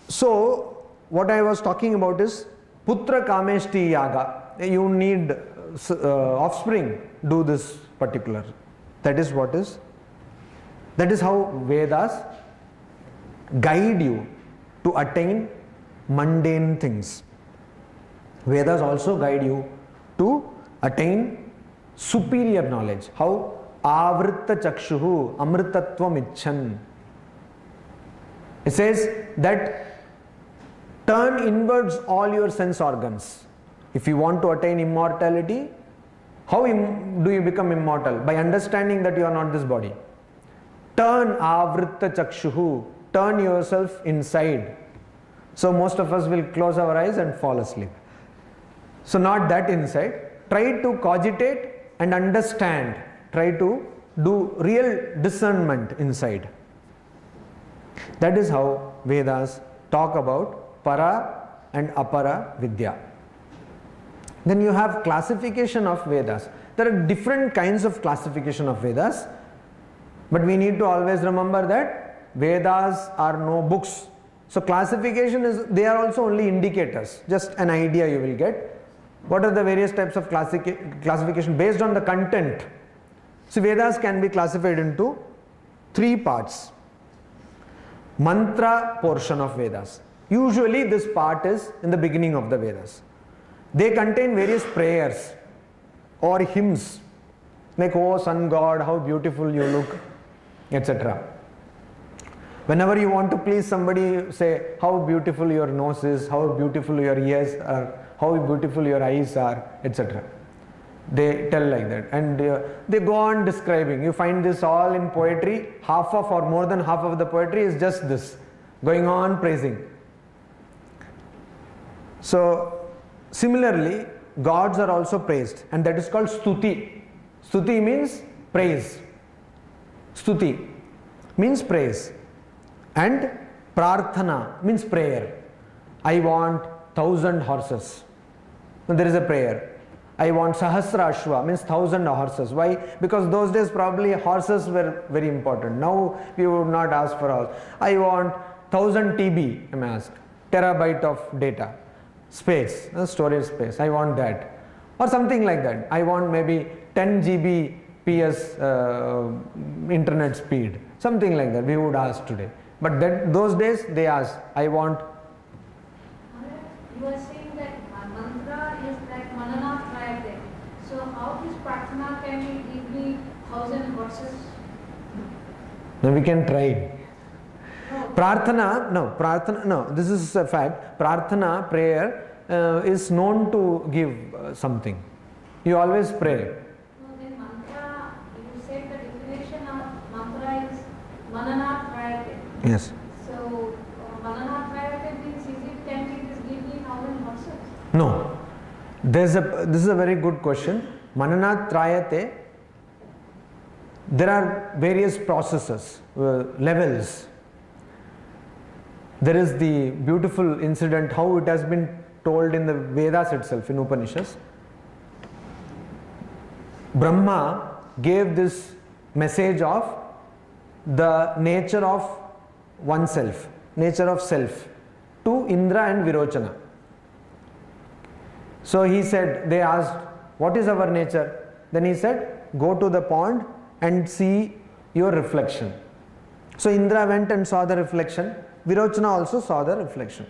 Speaker 1: so what I was talking about is Putra Kameshti Yaga. You need uh, offspring do this particular. That is what is. That is how Vedas guide you to attain mundane things. Vedas also guide you to attain superior knowledge. How? Avritta chakshuhu amritatvam icchan. It says that turn inwards all your sense organs. If you want to attain immortality, how Im- do you become immortal? By understanding that you are not this body. Turn avritta chakshuhu, turn yourself inside. So most of us will close our eyes and fall asleep. So not that inside. Try to cogitate and understand. Try to do real discernment inside. That is how Vedas talk about para and apara vidya. Then you have classification of Vedas. There are different kinds of classification of Vedas, but we need to always remember that Vedas are no books. So classification is they are also only indicators, just an idea you will get. What are the various types of classification based on the content? So Vedas can be classified into three parts mantra portion of Vedas. Usually, this part is in the beginning of the Vedas. They contain various prayers or hymns like, Oh, sun god, how beautiful you look, etc. Whenever you want to please somebody, say how beautiful your nose is, how beautiful your ears are, how beautiful your eyes are, etc. They tell like that, and uh, they go on describing. You find this all in poetry. Half of or more than half of the poetry is just this, going on praising. So, similarly, gods are also praised, and that is called stuti. Stuti means praise. Stuti means praise, and prarthana means prayer. I want thousand horses. There is a prayer. I want Sahasrashva means thousand horses. Why? Because those days probably horses were very important. Now we would not ask for all. I want thousand TB, I may ask, terabyte of data, space, uh, storage space. I want that. Or something like that. I want maybe 10 GB PS uh, internet speed. Something like that we would ask today. But that, those days they ask, I want
Speaker 4: You are saying that mantra is like manana trayate. So how this prarthana can be give me thousand verses?
Speaker 1: Now we can try.
Speaker 4: No.
Speaker 1: Prarthana, no, prarthana, no, this is a fact. Prarthana, prayer, uh, is known to give uh, something. You always pray.
Speaker 4: No, then mantra, you said the definition of mantra is manana trayate.
Speaker 1: Yes.
Speaker 4: So uh, manana trayate means is it can it is give me thousand?
Speaker 1: No. There's a, this is a very good question. Mananat Trayate, there are various processes, uh, levels. There is the beautiful incident, how it has been told in the Vedas itself, in Upanishads. Brahma gave this message of the nature of oneself, nature of self, to Indra and Virochana. So he said, they asked, What is our nature? Then he said, Go to the pond and see your reflection. So Indra went and saw the reflection. Virochana also saw the reflection.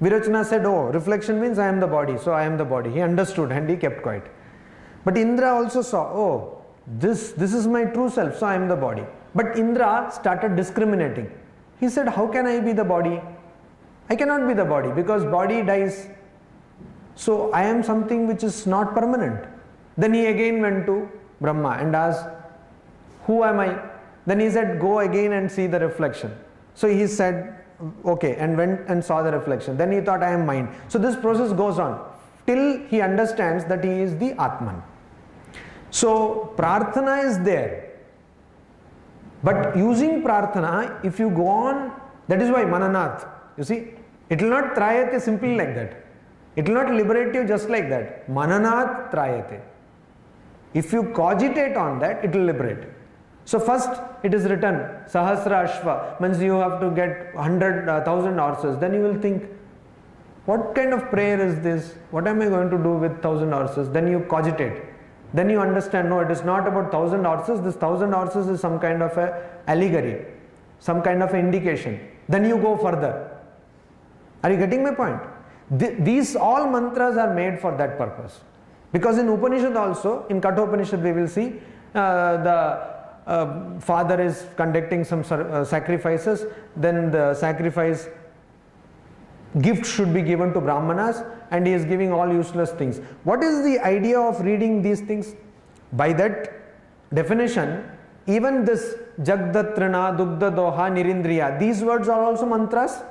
Speaker 1: Virochana said, Oh, reflection means I am the body, so I am the body. He understood and he kept quiet. But Indra also saw, Oh, this, this is my true self, so I am the body. But Indra started discriminating. He said, How can I be the body? I cannot be the body because body dies so I am something which is not permanent. Then he again went to Brahma and asked, Who am I? Then he said, Go again and see the reflection. So he said, Okay, and went and saw the reflection. Then he thought, I am mind. So this process goes on till he understands that he is the Atman. So prarthana is there. But using prarthana, if you go on, that is why mananath, you see, it will not trayate simply like that. It will not liberate you just like that. Mananath trayate. If you cogitate on that, it will liberate. So first it is written Sahasra Ashva means you have to get hundred uh, horses. Then you will think, what kind of prayer is this? What am I going to do with thousand horses? Then you cogitate. Then you understand, no, it is not about thousand horses. This thousand horses is some kind of a allegory, some kind of indication. Then you go further. Are you getting my point? Th- these all mantras are made for that purpose. Because in Upanishad also, in Kathopanishad we will see uh, the uh, father is conducting some uh, sacrifices, then the sacrifice gift should be given to brahmanas and he is giving all useless things. What is the idea of reading these things? By that definition, even this Jagdatrina, Dugda Doha, Nirindriya, these words are also mantras.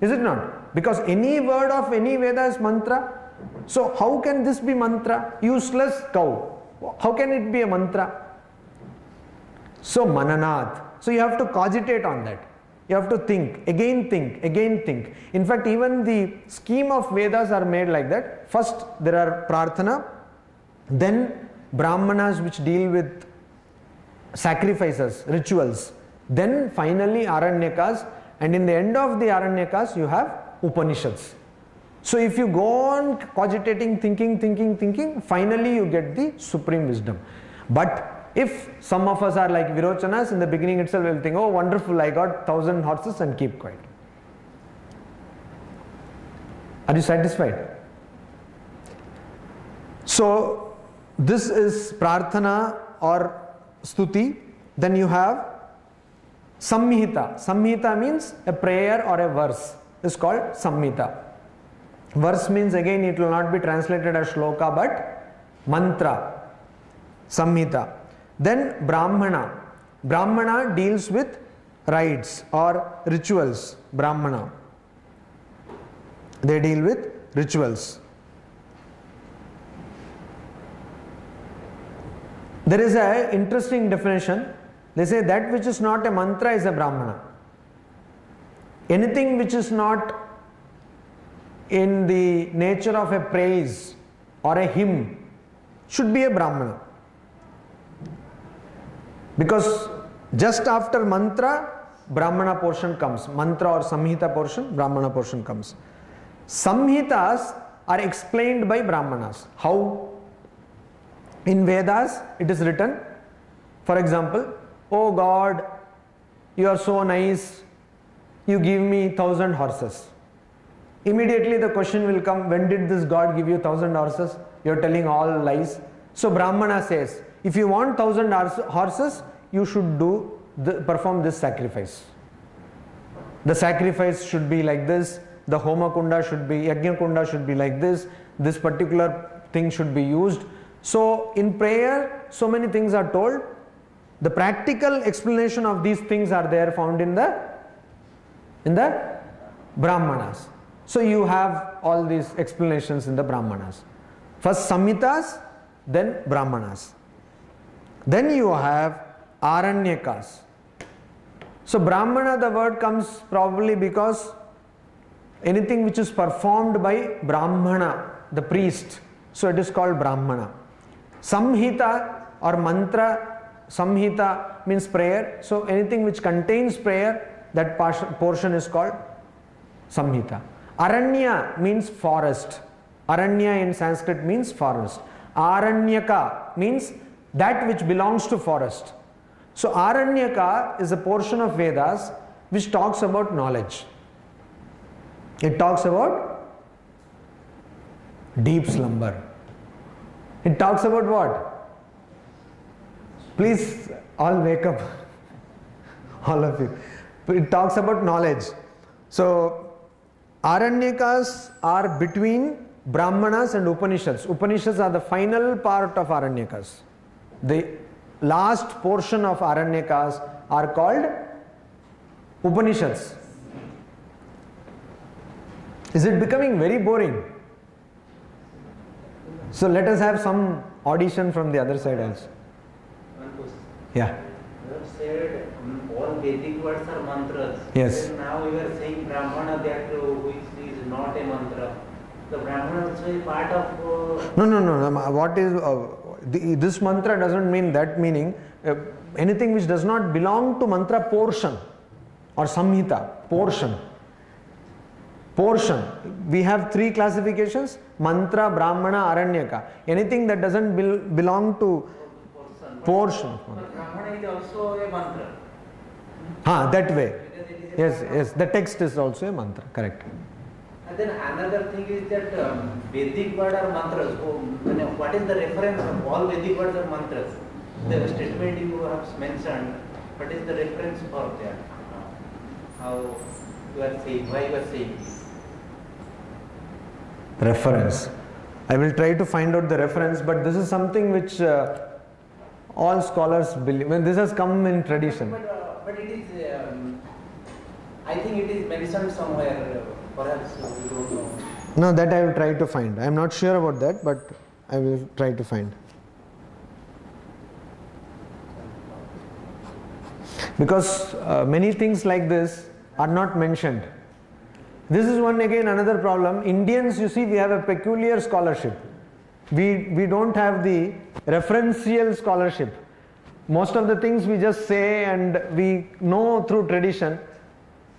Speaker 1: Is it not? Because any word of any Veda is mantra. So how can this be mantra? Useless cow. How can it be a mantra? So mananath. So you have to cogitate on that. You have to think, again think, again think. In fact, even the scheme of Vedas are made like that. First there are prarthana, then brahmanas which deal with sacrifices, rituals, then finally aranyakas, and in the end of the aranyakas you have Upanishads. So if you go on cogitating, thinking, thinking, thinking, finally you get the supreme wisdom. But if some of us are like Virochanas, in the beginning itself we'll think, oh wonderful, I got thousand horses and keep quiet. Are you satisfied? So this is prarthana or stuti. Then you have Samhita. Samhita means a prayer or a verse is called Samhita. Verse means again it will not be translated as shloka but mantra, samhita. Then Brahmana. Brahmana deals with rites or rituals. Brahmana. They deal with rituals. There is a interesting definition. They say that which is not a mantra is a Brahmana. Anything which is not in the nature of a praise or a hymn should be a Brahmana. Because just after mantra, Brahmana portion comes. Mantra or Samhita portion, Brahmana portion comes. Samhitas are explained by Brahmanas. How? In Vedas, it is written, for example, Oh God, you are so nice, you give me thousand horses. Immediately the question will come, when did this God give you thousand horses? You are telling all lies. So Brahmana says, if you want thousand horses, you should do the, perform this sacrifice. The sacrifice should be like this, the Homa Kunda should be, Yajna Kunda should be like this, this particular thing should be used. So in prayer, so many things are told. The practical explanation of these things are there found in the in the Brahmanas. So you have all these explanations in the Brahmanas. First Samhitas, then Brahmanas. Then you have Aranyakas. So Brahmana the word comes probably because anything which is performed by Brahmana, the priest. So it is called Brahmana. Samhita or mantra, Samhita means prayer. So anything which contains prayer, that portion is called Samhita. Aranya means forest. Aranya in Sanskrit means forest. Aranyaka means that which belongs to forest. So Aranyaka is a portion of Vedas which talks about knowledge. It talks about deep slumber. It talks about what? Please all wake up. all of you. It talks about knowledge. So Aranyakas are between Brahmanas and Upanishads. Upanishads are the final part of Aranyakas. The last portion of Aranyakas are called Upanishads. Is it becoming very boring? So let us have some audition from the other side also. Yeah.
Speaker 5: You have said um, all Vedic words are mantras.
Speaker 1: Yes.
Speaker 5: Now you are saying Brahmana that uh, which is not a mantra. The Brahmana also is part of. Uh,
Speaker 1: No, no, no. no. What is uh, the, this mantra doesn't mean that meaning. Uh, anything which does not belong to mantra portion or samhita portion. Portion. We have three classifications: mantra, brahmana, aranyaka. Anything that doesn't bel- belong to
Speaker 5: portion. Brahmana is also a mantra.
Speaker 1: Ah, that way.
Speaker 5: Because it is a
Speaker 1: Yes, yes. The text is also a mantra. Correct.
Speaker 5: And then another thing is that um, Vedic word or mantras. Oh, what is the reference of all Vedic words or mantras? The statement you have mentioned, what is the reference for that? How you are saying, why you are saying this?
Speaker 1: reference. I will try to find out the reference, but this is something which uh, all scholars believe. When this has come in tradition.
Speaker 5: But, uh, but it is, um, I think it is mentioned somewhere, uh, perhaps you don't know.
Speaker 1: No, that I will try to find. I am not sure about that, but I will try to find. Because uh, many things like this are not mentioned. This is one again another problem. Indians, you see, we have a peculiar scholarship. We, we don't have the referential scholarship. Most of the things we just say and we know through tradition.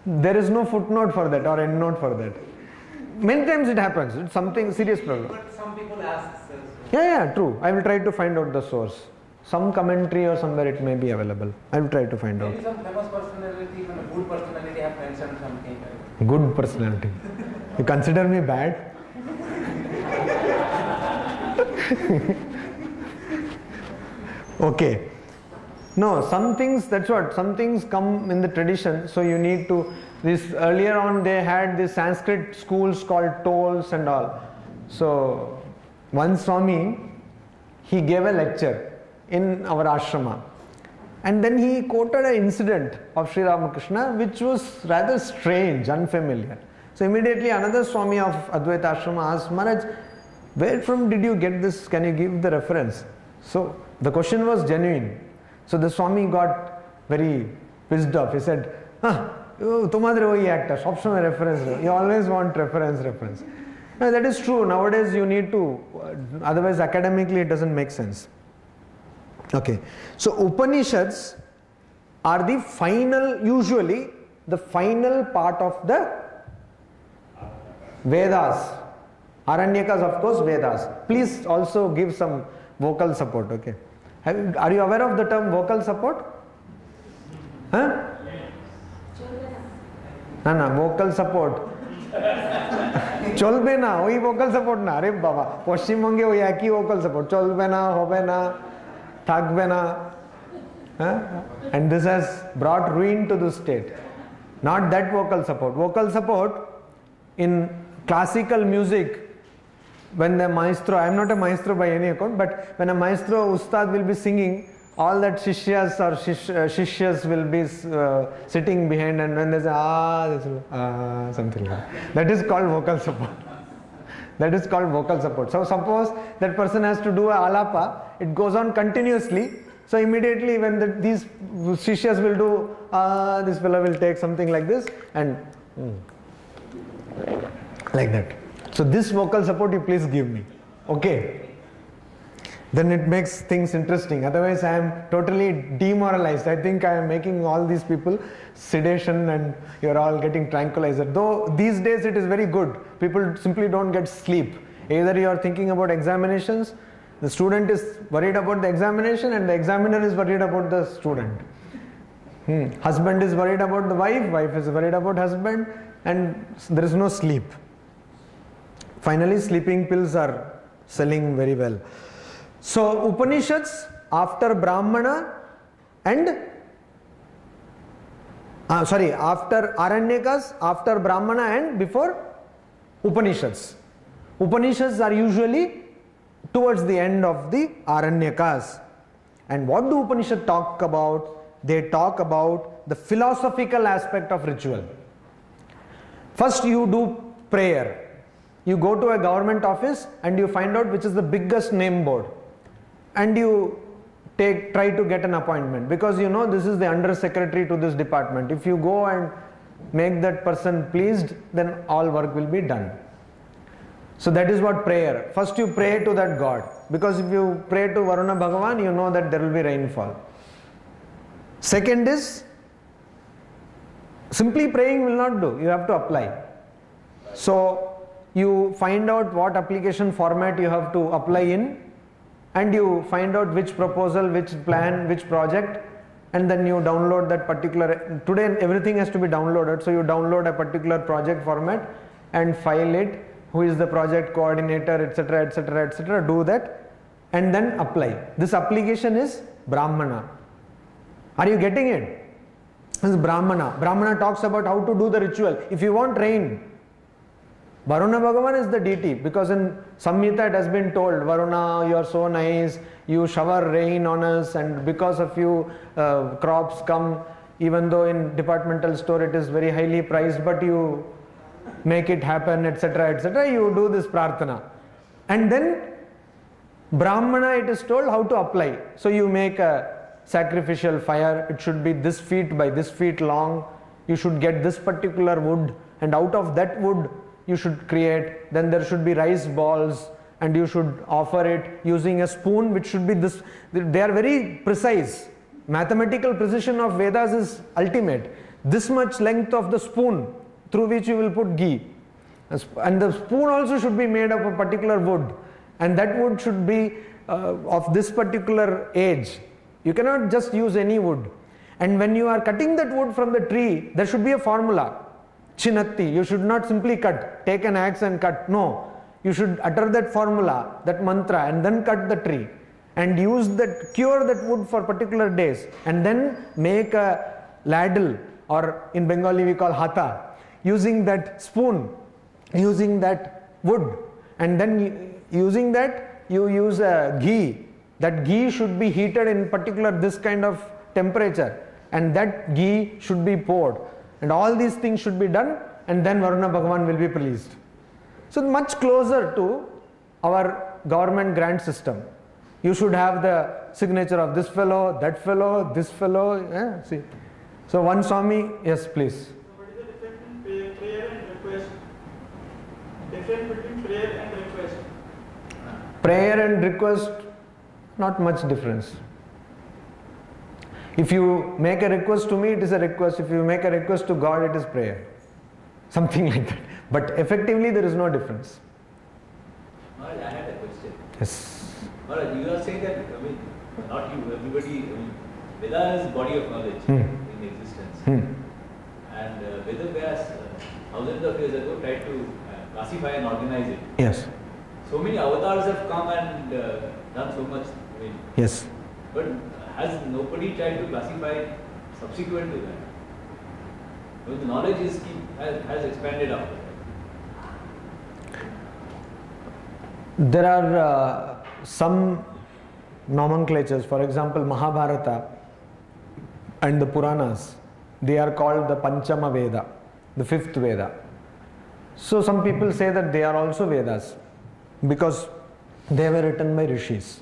Speaker 1: There is no footnote for that or endnote for that. Many times it happens. It's something serious problem.
Speaker 5: But some people ask,
Speaker 1: Yeah, yeah, true. I will try to find out the source. Some commentary or somewhere it may be available. I will try to find out.
Speaker 5: maybe some famous personality, even a good personality have mentioned something.
Speaker 1: Good personality. You consider me bad? okay. No, some things, that's what, some things come in the tradition, so you need to This earlier on they had the Sanskrit schools called tols and all. So one Swami, he gave a lecture in our ashrama. And then he quoted an incident of Sri Ramakrishna which was rather strange, unfamiliar. So immediately another Swami of Advaita Ashrama asked, Maharaj, where from did you get this? Can you give the reference? So the question was genuine. So the Swami got very pissed off. He said, Tomadre ohi actor, optional reference. You always want reference, reference. Now that is true. Nowadays you need to, uh, otherwise academically it doesn't make sense. Okay. So Upanishads are the final, usually the final part of the Vedas. Aranyakas of course Vedas. Please also give some vocal support. Okay. Have, are you aware of the term vocal support huh না না vocal support চলবে না ওই vocal support না আরে বাবা পশ্চিমবঙ্গে ওই একই ভোকাল সাপোর্ট চলবে না হবে না থাকবে না হ্যাঁ and this has brought ruin to the state not that vocal support vocal support in classical music when the maestro i am not a maestro by any account but when a maestro ustad will be singing all that shishyas or shish, uh, shishyas will be uh, sitting behind and when they say ah this will, ah something like that. that is called vocal support. That is called vocal support. So suppose that person has to do a alapa it goes on continuously. So immediately when the, these shishyas will do ah this fellow will take something like this and mm, like that so this vocal support you please give me okay? Then it makes things interesting. Otherwise i am totally demoralized. I think i am making all these people sedation and you're all getting tranquilizer. Though these days it is very good. People simply don't get sleep. Either you are thinking about examinations the student is worried about the examination and the examiner is worried about the student. Hmm. husband is worried about the wife wife is worried about husband and there is no sleep finally sleeping pills are selling very well so Upanishads after Brahmana and uh, sorry after Aranyakas, after Brahmana and before Upanishads. Upanishads are usually towards the end of the Aranyakas. And what do Upanishad talk about? They talk about the philosophical aspect of ritual. First you do prayer. You go to a government office and you find out which is the biggest name board. And you take try to get an appointment. Because you know this is the under secretary to this department. If you go and make that person pleased then all work will be done. So that is what prayer. First you pray to that god. Because if you pray to varuna bhagavan you know that there will be rainfall. Second is simply praying will not do. You have to apply. So you find out what application format you have to apply in and you find out which proposal, which plan, which project, and then you download that particular. Today, everything has to be downloaded, so you download a particular project format and file it. Who is the project coordinator, etc., etc., etc. Do that and then apply. This application is Brahmana. Are you getting it? This is Brahmana. Brahmana talks about how to do the ritual. If you want rain, Varuna Bhagavan is the deity because in Samhita it has been told, Varuna, you are so nice, you shower rain on us, and because of you, uh, crops come, even though in departmental store it is very highly priced, but you make it happen, etc., etc., you do this prarthana. And then Brahmana, it is told how to apply. So you make a sacrificial fire, it should be this feet by this feet long, you should get this particular wood, and out of that wood, you should create then there should be rice balls and you should offer it using a spoon which should be this they are very precise. Mathematical precision of vedas is ultimate. This much length of the spoon through which you will put ghee. And the spoon also should be made of a particular wood. And that wood should be uh, of this particular age. You cannot just use any wood. And when you are cutting that wood from the tree there should be a formula Chinatti. You should not simply cut, take an axe and cut. No. You should utter that formula, that mantra, and then cut the tree. And use that, cure that wood for particular days. And then make a ladle or in Bengali we call hata, using that spoon, using that wood, and then using that you use a ghee. That ghee should be heated in particular this kind of temperature, and that ghee should be poured, and all these things should be done, and then Varuna Bhagavan will be pleased. So much closer to our government grant system. You should have the signature of this fellow, that fellow, this fellow. eh, see. So one Swami, yes, please.
Speaker 6: What is the difference in prayer, prayer and request? Difference between prayer and request.
Speaker 1: Prayer and request, not much difference. If you make a request to me, it is a request. If you make a request to God, it is prayer. Something like that. But effectively, there is no difference.
Speaker 3: Maharaj, I had a question.
Speaker 1: Yes.
Speaker 3: Maharaj, you are saying that, I mean, not you, everybody, I mean, Veda is body of knowledge
Speaker 1: Hmm.
Speaker 3: in existence.
Speaker 1: Hmm.
Speaker 3: And uh, Veda Vyas, uh, thousands of years ago, tried to uh, classify and organize it.
Speaker 1: Yes.
Speaker 3: So many avatars have come and uh, done so much. I mean,
Speaker 1: Yes.
Speaker 3: but has nobody tried to classify subsequent to that? Because the knowledge is keep, has, has expanded out.
Speaker 1: There are uh, some nomenclatures, for example, Mahabharata and the Puranas, they are called the Panchama Veda, the fifth Veda. So some people say that they are also Vedas because they were written by rishis.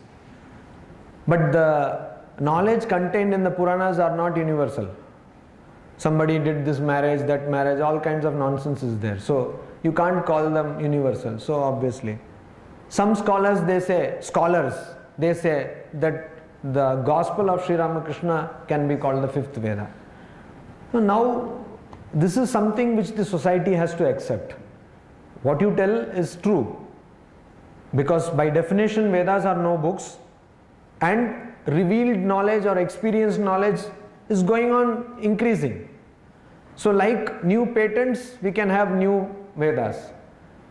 Speaker 1: But the knowledge contained in the Puranas are not universal. Somebody did this marriage, that marriage, all kinds of nonsense is there. So you can't call them universal. So obviously, some scholars they say scholars they say that the gospel of Sri Ramakrishna can be called the fifth Veda. So now this is something which the society has to accept. What you tell is true because by definition Vedas are no books and revealed knowledge or experienced knowledge is going on increasing. So, like new patents, we can have new Vedas,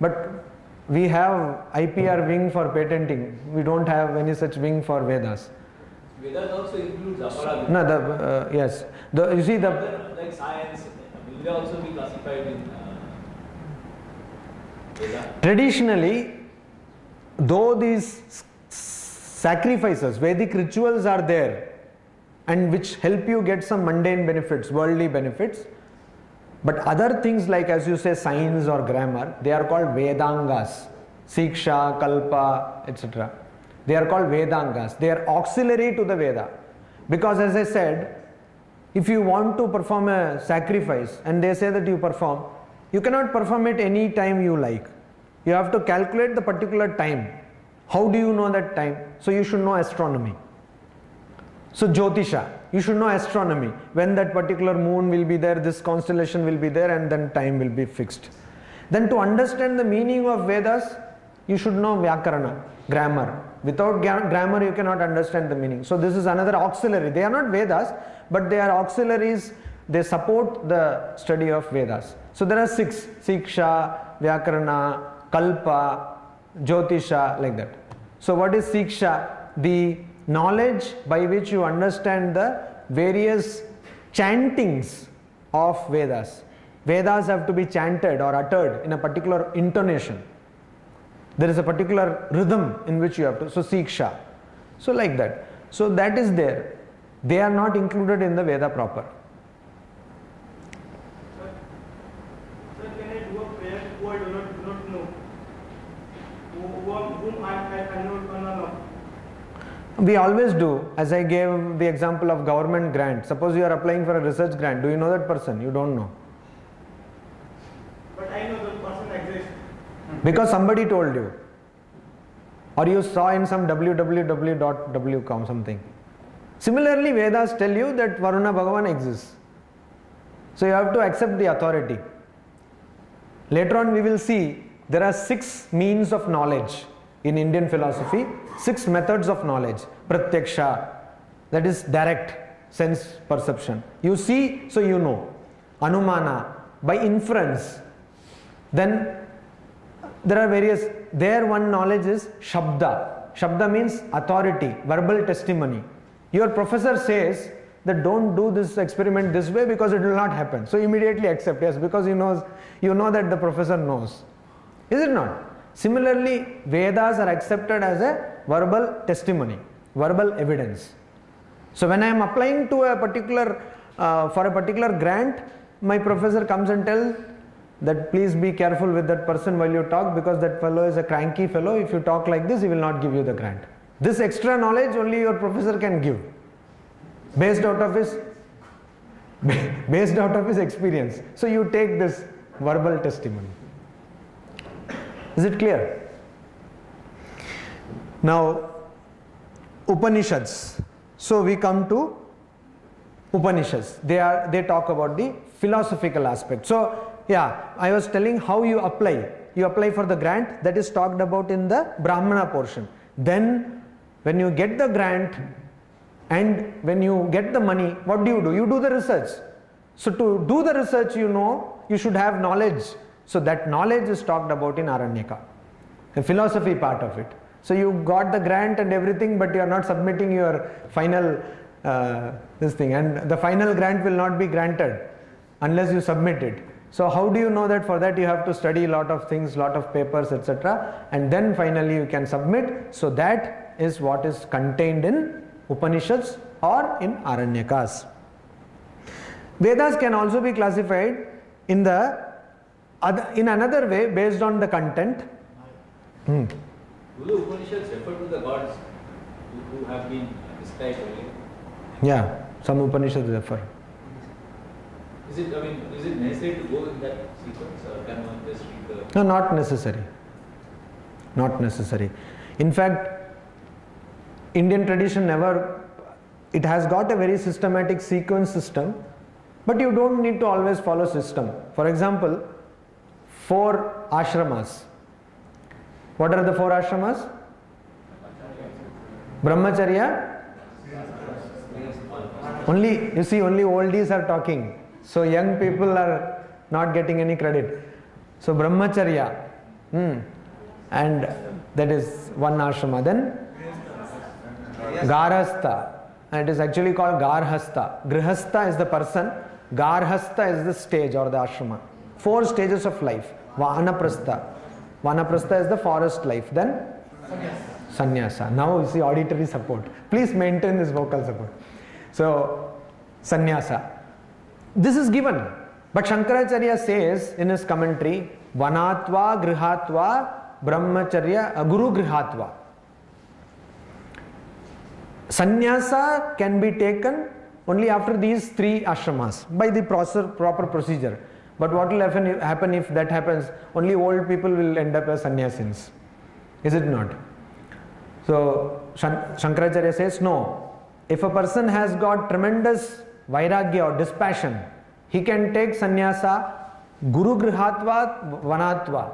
Speaker 1: but we have IPR wing for patenting. We don't have any such wing for Vedas.
Speaker 3: Vedas also includes apara.
Speaker 1: No, the uh, yes, the you see the
Speaker 3: Other, like science, will they also be classified in uh, Veda?
Speaker 1: traditionally, though these sacrifices, Vedic rituals are there, and which help you get some mundane benefits, worldly benefits, but other things like, as you say, science or grammar, they are called Vedangas, Siksha, Kalpa, etc. They are called Vedangas. They are auxiliary to the Veda. Because, as I said, if you want to perform a sacrifice and they say that you perform, you cannot perform it any time you like. You have to calculate the particular time. How do you know that time? So, you should know astronomy. So Jyotisha, you should know astronomy. When that particular moon will be there, this constellation will be there, and then time will be fixed. Then to understand the meaning of Vedas, you should know Vyakarana, grammar. Without grammar, you cannot understand the meaning. So this is another auxiliary. They are not Vedas, but they are auxiliaries. They support the study of Vedas. So there are six: Siksha, Vyakarana, Kalpa, Jyotisha, like that. So what is Siksha? The knowledge by which you understand the various chantings of Vedas. Vedas have to be chanted or uttered in a particular intonation. There is a particular rhythm in which you have to. So, Siksha. So, like that. So, that is there. They are not included in the Veda proper.
Speaker 6: Sir, sir, can I do a prayer who I do not, do not know? Who, who, whom I, I, I know none of?
Speaker 1: We always do, as I gave the example of government grant. Suppose you are applying for a research grant. Do you know that person? You don't know.
Speaker 6: But I know the person exists.
Speaker 1: Because somebody told you. Or you saw in some www.w.com something. Similarly, Vedas tell you that Varuna Bhagavan exists. So you have to accept the authority. Later on, we will see there are six means of knowledge in Indian philosophy, six methods of knowledge. Pratyaksha, that is direct sense perception. You see, so you know. Anumana, by inference. Then there are various there one knowledge is shabda shabda means authority verbal testimony your professor says that don't do this experiment this way because it will not happen. So immediately accept, yes, because he knows, you know that the professor knows. Is it not? Similarly, Vedas are accepted as a verbal testimony, verbal evidence. So when I am applying to a particular, uh, for a particular grant, my professor comes and tells that please be careful with that person while you talk because that fellow is a cranky fellow. If you talk like this, he will not give you the grant. This extra knowledge only your professor can give based out of his based out of his experience. So you take this verbal testimony. Is it clear? Now, Upanishads. So we come to Upanishads. They are they talk about the philosophical aspect. So yeah, I was telling how you apply. You apply for the grant that is talked about in the Brahmana portion. Then when you get the grant and when you get the money, what do you do? You do the research. So to do the research, you know, you should have knowledge. So that knowledge is talked about in Aranyaka, the philosophy part of it. So you got the grant and everything, but you are not submitting your final uh, this thing, and the final grant will not be granted unless you submit it. So how do you know that? For that you have to study a lot of things, lot of papers, etc. And then finally you can submit. So that is what is contained in Upanishads or in Aranyakas. Vedas can also be classified in the in another way based on the content. Hmm.
Speaker 3: Do the Upanishads refer to the gods who, have been described earlier?
Speaker 1: Yeah, some Upanishads refer.
Speaker 3: Is it, I mean, is it necessary to go in that sequence or can one just read the.
Speaker 1: No, not necessary. Not necessary. In fact, Indian tradition never, it has got a very systematic sequence system, but you don't need to always follow system. For example, four ashramas. What are the four ashramas? Brahmacharya. Only, you see, only oldies are talking. So young people are not getting any credit. So Brahmacharya, hmm, and that is one ashrama. Then Garhastha, and it is actually called Garhastha. Grihastha is the person, Garhastha is the stage or the ashrama. Four stages of life. Vanaprastha. Vanaprastha is the forest life. Then Sannyasa. Now you see auditory support. Please maintain this vocal support. So, Sannyasa. This is given. But Shankaracharya says in his commentary, Vanatva, Grihatva, Brahmacharya, uh, Guru Grihatva. Sannyasa can be taken only after these three ashramas by the proper procedure. But what will happen if, happen if that happens? Only old people will end up as sannyasins. Is it not? So Shankaracharya says no. If a person has got tremendous vairagya or dispassion, he can take sannyasa, guru grihatva, vanatva,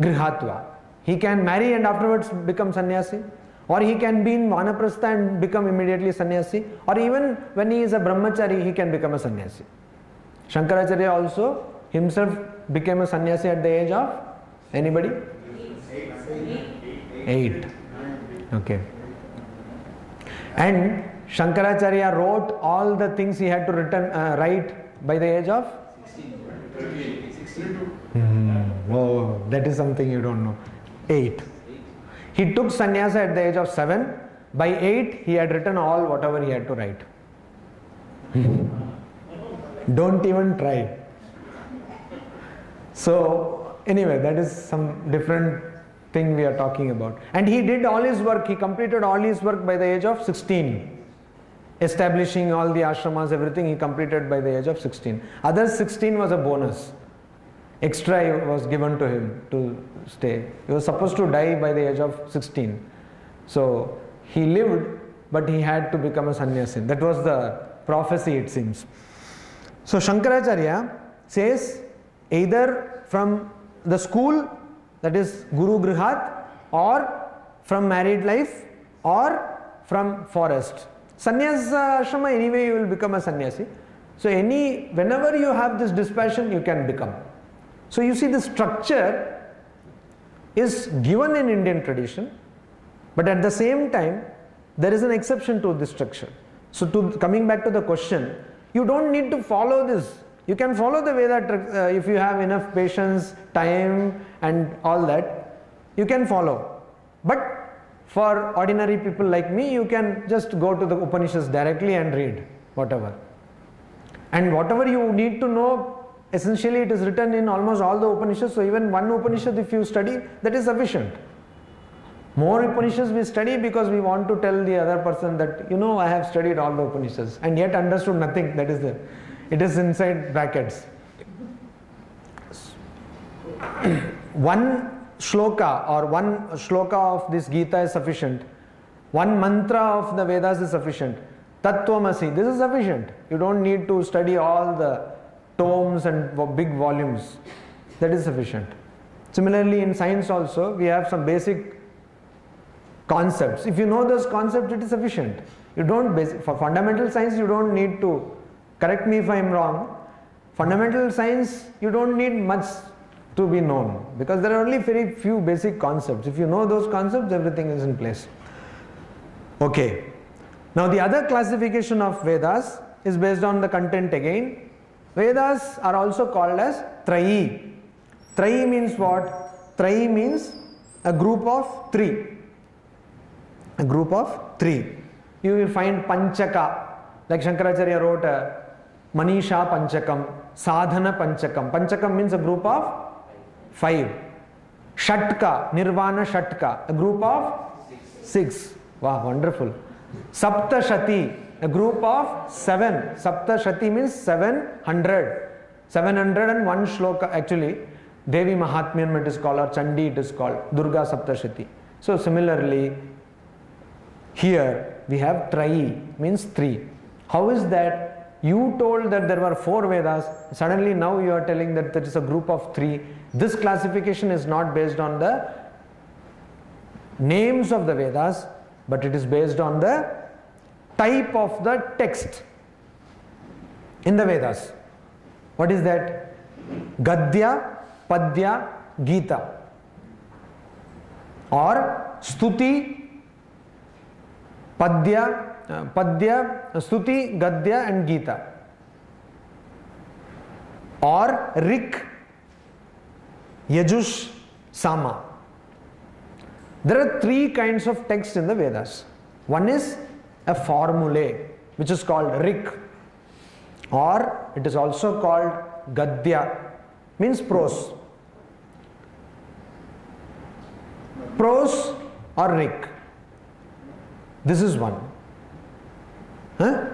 Speaker 1: grihatva. He can marry and afterwards become sannyasi. Or he can be in vanaprastha and become immediately sannyasi. Or even when he is a brahmachari, he can become a sannyasi. Shankaracharya also himself became a sannyasi at the age of anybody? Eight. Okay. And Shankaracharya wrote all the things he had to written, uh, write by the age of?
Speaker 3: 16. 16.
Speaker 1: Hmm. Oh, that is something you don't know. Eight. He took sannyasa at the age of seven. By eight, he had written all whatever he had to write. Don't even try. So, anyway, that is some different thing we are talking about. And he did all his work, he completed all his work by the age of 16. Establishing all the ashramas, everything he completed by the age of 16. Other 16 was a bonus. Extra was given to him to stay. He was supposed to die by the age of 16. So he lived, but he had to become a sannyasin. That was the prophecy, it seems. So Shankaracharya says either from the school that is Guru Grihat or from married life or from forest. Sannyasa ashrama anyway you will become a sannyasi. So any whenever you have this dispassion you can become. So you see the structure is given in Indian tradition but at the same time there is an exception to this structure. So, to coming back to the question, you don't need to follow this. You can follow the Veda uh, if you have enough patience, time, and all that. You can follow. But for ordinary people like me, you can just go to the Upanishads directly and read whatever. And whatever you need to know, essentially it is written in almost all the Upanishads. So even one Upanishad, if you study, that is sufficient. More Upanishads we study because we want to tell the other person that, you know, I have studied all the Upanishads and yet understood nothing. That is the, it is inside brackets. one shloka or one shloka of this Gita is sufficient. One mantra of the Vedas is sufficient. Tattvamasi, this is sufficient. You don't need to study all the tomes and big volumes. That is sufficient. Similarly, in science also, we have some basic concepts. If you know those concepts, it is sufficient. You don't basic, for fundamental science, you don't need to correct me if I am wrong. Fundamental science, you don't need much to be known because there are only very few basic concepts. If you know those concepts, everything is in place. Okay. Now the other classification of Vedas is based on the content again. Vedas are also called as Trayi. Trayi means what? Trayi means a group of three. A group of three. You will find Panchaka, like Shankaracharya wrote a Manisha Panchakam, Sadhana Panchakam. Panchakam means a group of five. Shatka, Nirvana Shatka, a group of six. Wow, wonderful. Saptashati, a group of seven. Saptashati means 700. 701 shloka actually. Devi Mahatmyam it is called or Chandi it is called. Durga Saptashati. So similarly, here we have Trayi means three. How is that? You told that there were four Vedas, suddenly now you are telling that there is a group of three. This classification is not based on the names of the Vedas, but it is based on the type of the text in the Vedas. What is that? Gadya, Padya, Gita. Or Stuti, पद्य पद्य, स्तुति, गद्य and Gita. और रिक, यजुष, सामा। There are three kind of text in the Vedas one is a formula which is called रिक और it is also called गद्य means prose prose और रिक This is one. Huh?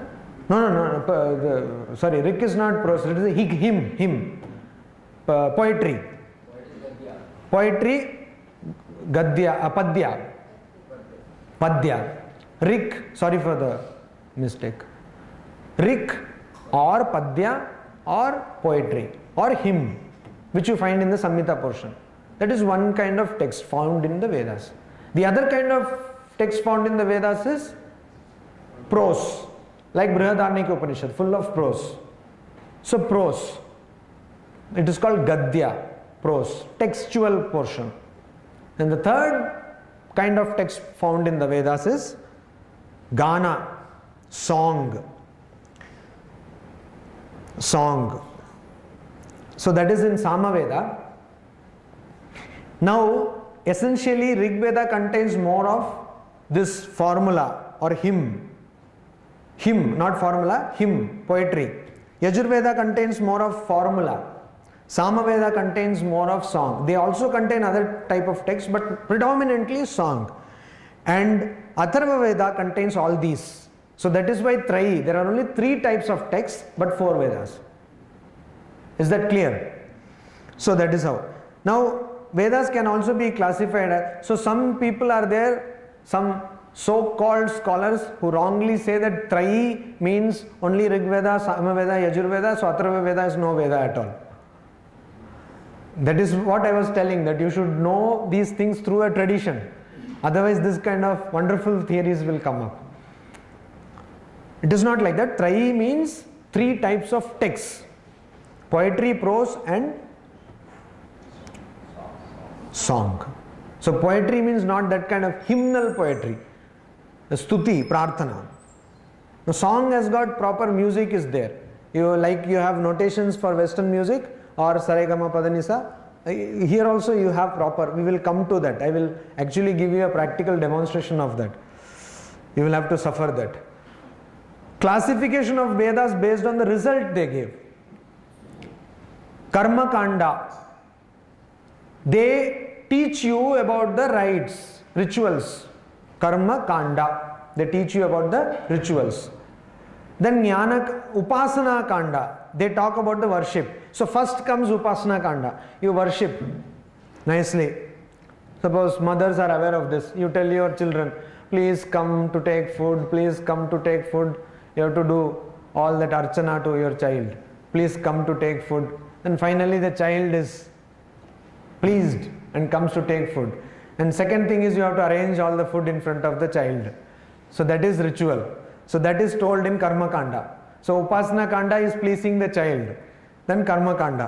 Speaker 1: No, no, no. no uh, the, sorry, Rik is not prose. It is a hymn, hymn, uh, poetry. Poetry, Gadya, uh, Padya. Rik, sorry for the mistake. Rik or Padya or poetry or hymn, which you find in the Samhita portion. That is one kind of text found in the Vedas. The other kind of text found in the Vedas is prose, like Brihadaranyaka Upanishad, full of prose. So, prose. It is called Gadya, prose, textual portion. And the third kind of text found in the Vedas is Gana, song. Song. So that is in Samaveda. Now, essentially, Rig Veda contains more of this formula or hymn. Hymn, not formula, hymn, poetry. Yajurveda contains more of formula. Samaveda contains more of song. They also contain other type of text, but predominantly song. And Atharva Veda contains all these. So that is why Trayi, there are only three types of text, but four Vedas. Is that clear? So that is how. Now, Vedas can also be classified as, so some people are there, some so-called scholars who wrongly say that Trayi means only Rigveda, Samaveda, Yajurveda, so Atharva is no Veda at all. That is what I was telling, that you should know these things through a tradition. Otherwise, this kind of wonderful theories will come up. It is not like that. Trayi means three types of texts poetry, prose, and song. So, poetry means not that kind of hymnal poetry, the stuti, prarthana. The song has got proper music is there. You like you have notations for Western music or Saregama Padanisa. Uh, here also you have proper. We will come to that. I will actually give you a practical demonstration of that. You will have to suffer that. Classification of Vedas based on the result they gave. Karma Kanda. They teach you about the rites, rituals. Karma Kanda. They teach you about the rituals. Then Jnana Upasana Kanda. They talk about the worship. So first comes Upasana Kanda. You worship nicely. Suppose mothers are aware of this. You tell your children, please come to take food, please come to take food. You have to do all that archana to your child. Please come to take food. Then finally the child is pleased and comes to take food. And second thing is you have to arrange all the food in front of the child. So that is ritual. So that is told in Karma Kanda. So Upasana Kanda is pleasing the child. Then Karma Kanda.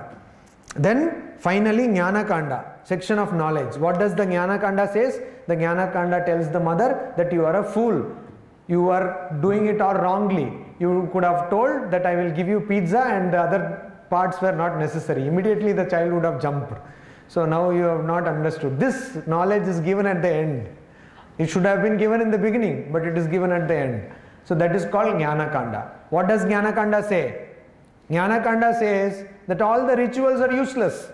Speaker 1: Then finally Jnana Kanda, section of knowledge. What does the Jnana Kanda says? The Jnana Kanda tells the mother that you are a fool. You are doing it all wrongly. You could have told that I will give you pizza and the other parts were not necessary. Immediately the child would have jumped. So now you have not understood. This knowledge is given at the end. It should have been given in the beginning, but it is given at the end. So that is called Jnana Kanda. What does Jnana Kanda say? Jnana Kanda says that all the rituals are useless.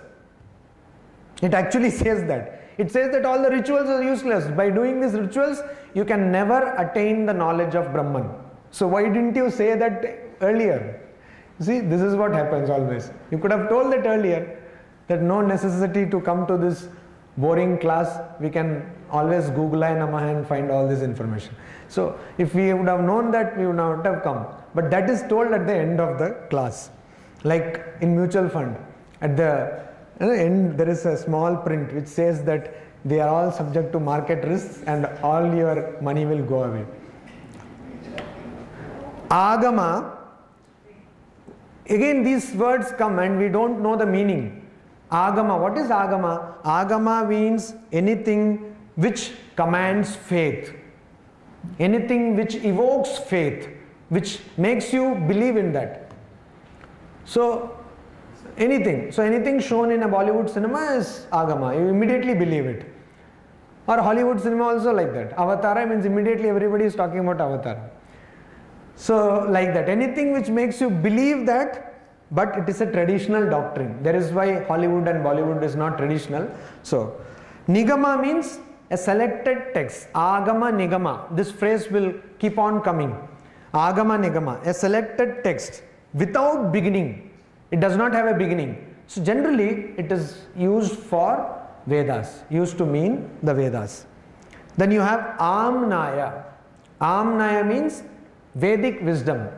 Speaker 1: It actually says that. It says that all the rituals are useless. By doing these rituals, you can never attain the knowledge of Brahman. So why didn't you say that earlier? See, this is what happens always. You could have told that earlier that no necessity to come to this boring class. We can always Google Namaha and find all this information. So if we would have known that, we would not have come. But that is told at the end of the class. Like in mutual fund, at the end there is a small print which says that they are all subject to market risks and all your money will go away. Agama, again these words come and we don't know the meaning. Agama, what is Agama? Agama means anything which commands faith, anything which evokes faith, which makes you believe in that. So, anything. So, anything shown in a Bollywood cinema is Agama, you immediately believe it. Or Hollywood cinema also like that. Avatara means immediately everybody is talking about Avatara. So, like that, anything which makes you believe that, but it is a traditional doctrine. That is why Hollywood and Bollywood is not traditional. So, Nigama means a selected text. Agama Nigama. This phrase will keep on coming. Agama Nigama, a selected text without beginning. It does not have a beginning. So, generally, it is used for Vedas, used to mean the Vedas. Then you have Amnaya. Amnaya means Vedic wisdom.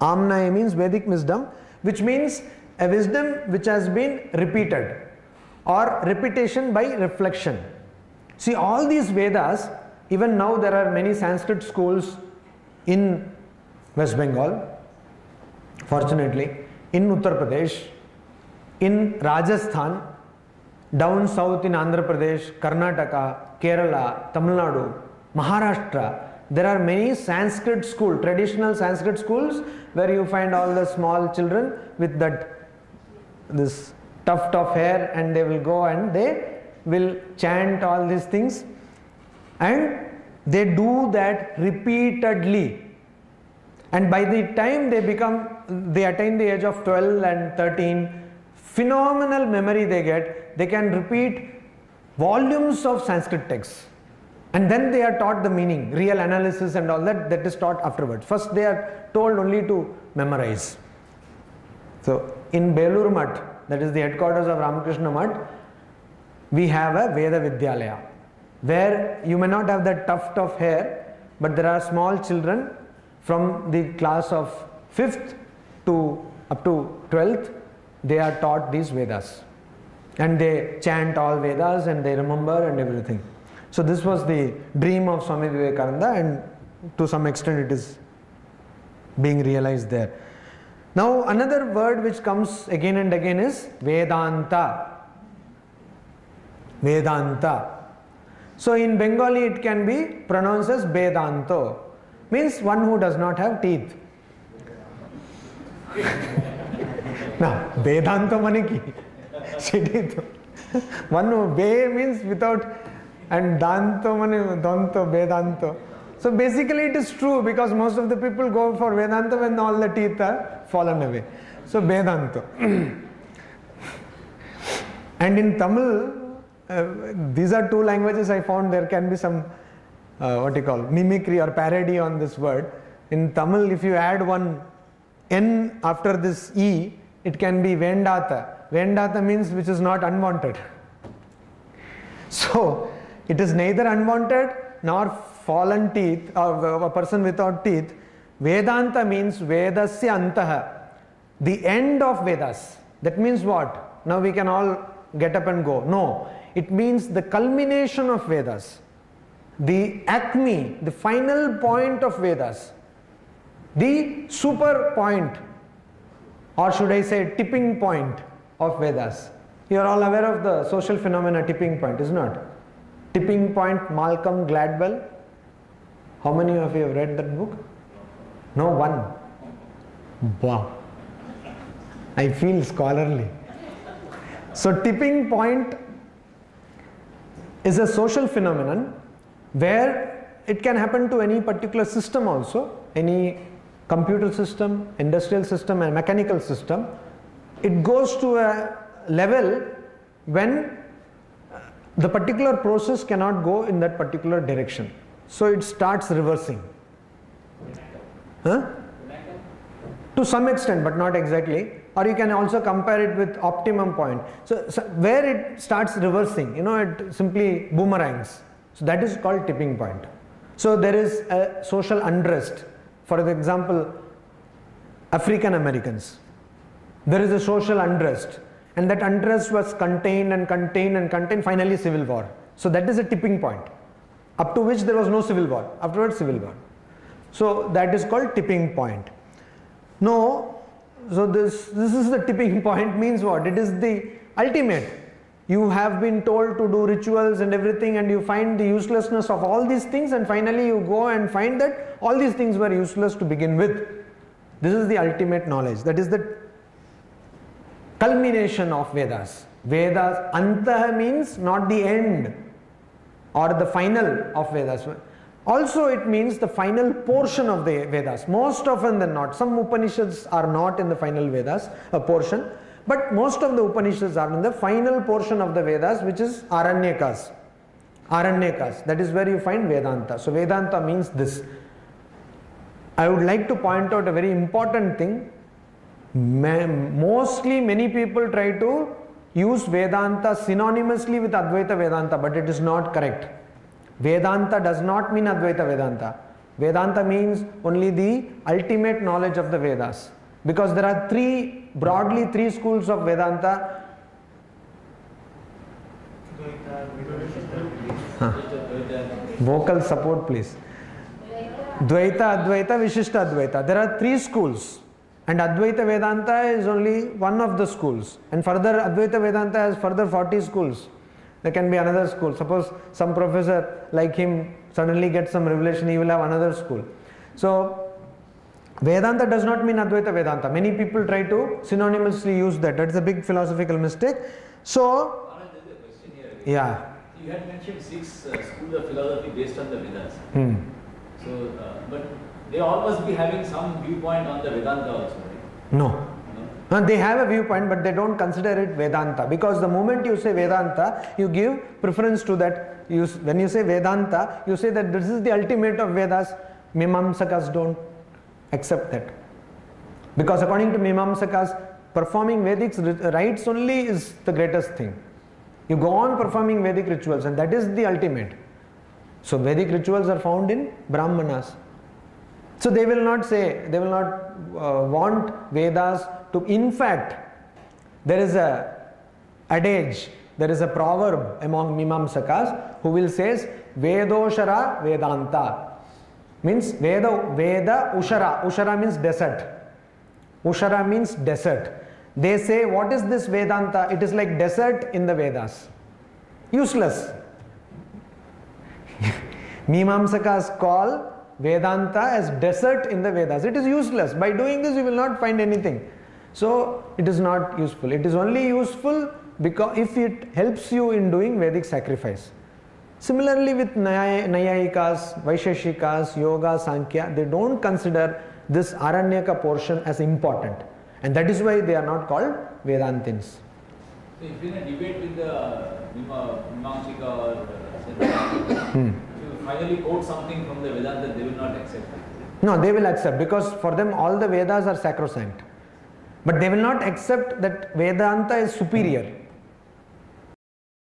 Speaker 1: Amnaya means Vedic wisdom, which means a wisdom which has been repeated or repetition by reflection. See, all these Vedas, even now there are many Sanskrit schools in West Bengal, fortunately, in Uttar Pradesh, in Rajasthan, down south in Andhra Pradesh, Karnataka, Kerala, Tamil Nadu, Maharashtra, there are many Sanskrit school, traditional Sanskrit schools where you find all the small children with that this tuft of hair and they will go and they will chant all these things. And they do that repeatedly. And by the time they become they attain the age of 12 and 13 phenomenal memory they get. They can repeat volumes of sanskrit texts and then they are taught the meaning real analysis and all that that is taught afterwards. First they are told only to memorize. So in Belur Math that is the headquarters of Ramakrishna Math we have a veda vidyalaya where you may not have that tuft of hair but there are small children from the class of 5th to up to 12th they are taught these vedas. And they chant all vedas and they remember and everything so this was the dream of Swami Vivekananda and to some extent it is being realized there. Now another word which comes again and again is Vedanta. Vedanta. So in Bengali it can be pronounced as Vedanto, means one who does not have teeth. now Vedanto maneki, one who, Ve means without and Danto mane Danto vedanto. So basically it is true because most of the people go for Vedanta when all the teeth are fallen away. So Vedanta. and in Tamil, uh, these are two languages I found there can be some uh, what you call mimicry or parody on this word. In Tamil, if you add one n after this e, it can be vendatha. Vendatha means which is not unwanted. So it is neither unwanted nor fallen teeth or a person without teeth. Vedanta means vedasya antaha. The end of vedas. That means what? Now we can all get up and go. No. It means the culmination of vedas. The acme the final point of vedas. The super point or should i say tipping point of vedas. You are all aware of the social phenomena tipping point is not tipping point malcolm gladwell. How many of you have read that book? No one. Wow. I feel scholarly. So tipping point is a social phenomenon where it can happen to any particular system also any computer system industrial system and mechanical system. It goes to a level when the particular process cannot go in that particular direction. So it starts reversing. Huh? to some extent but not exactly. Or you can also compare it with optimum point. So, so where it starts reversing you know it simply boomerangs. So that is called tipping point. So there is a social unrest. For example african americans. There is a social unrest and that unrest was contained and contained and contained finally civil war. So that is a tipping point up to which there was no civil war afterwards civil war. So that is called tipping point. No so this this is the tipping point means what? It is the ultimate. You have been told to do rituals and everything and you find the uselessness of all these things and finally you go and find that all these things were useless to begin with. This is the ultimate knowledge. That is the culmination of vedas. Vedas antah means not the end or the final of vedas. Also it means the final portion of the vedas. Most often than not some upanishads are not in the final vedas a portion but most of the upanishads are in the final portion of the vedas which is aranyakas. Aranyakas that is where you find vedanta. So vedanta means this. I would like to point out a very important thing mostly many people try to use vedanta synonymously with advaita vedanta but it is not correct Vedanta does not mean Advaita Vedanta. Vedanta means only the ultimate knowledge of the Vedas. Because there are three, broadly three schools of Vedanta. Huh. Vocal support, please. Dvaita, Advaita, Vishishta Advaita. There are three schools. And Advaita Vedanta is only one of the schools. And further, Advaita Vedanta has further 40 schools. There can be another school. Suppose some professor like him suddenly gets some revelation, he will have another school. So, Vedanta does not mean Advaita Vedanta. Many people try to synonymously use that. That's a big philosophical mistake. So,
Speaker 3: there's a question here.
Speaker 1: yeah.
Speaker 3: You had mentioned six uh, schools of philosophy based on the Vedas.
Speaker 1: Hmm.
Speaker 3: So, uh, but they all must be having some viewpoint on the Vedanta also, right?
Speaker 1: No.
Speaker 3: No?
Speaker 1: They have a viewpoint, but they don't consider it Vedanta because the moment you say Vedanta, you give preference to that. You, when you say Vedanta, you say that this is the ultimate of Vedas. Mimamsakas don't accept that because according to Mimamsakas, performing Vedic rites only is the greatest thing. You go on performing Vedic rituals, and that is the ultimate. So Vedic rituals are found in Brahmanas. So they will not say, they will not uh, want Vedas to, in fact, there is a adage, there is a proverb among Mimamsakas who will says, Vedoshara Vedanta. Means Veda, Veda Ushara. Ushara means desert. Ushara means desert. They say, what is this Vedanta? It is like desert in the Vedas. Useless. Mimamsakas call Vedanta as desert in the Vedas. It is useless. By doing this, you will not find anything. So it is not useful. It is only useful because if it helps you in doing Vedic sacrifice. Similarly, with Naya- Naiyayikas, Vaisheshikas, Yoga, Sankhya, they don't consider this Aranyaka portion as important. And that is why they are not called Vedantins.
Speaker 3: So if in a debate with the Mima- Mimamsika or uh,
Speaker 1: Hmm.
Speaker 3: Finally quote something from the Vedanta, they will not accept.
Speaker 1: No, they will accept because for them all the Vedas are sacrosanct. But they will not accept that Vedanta is superior.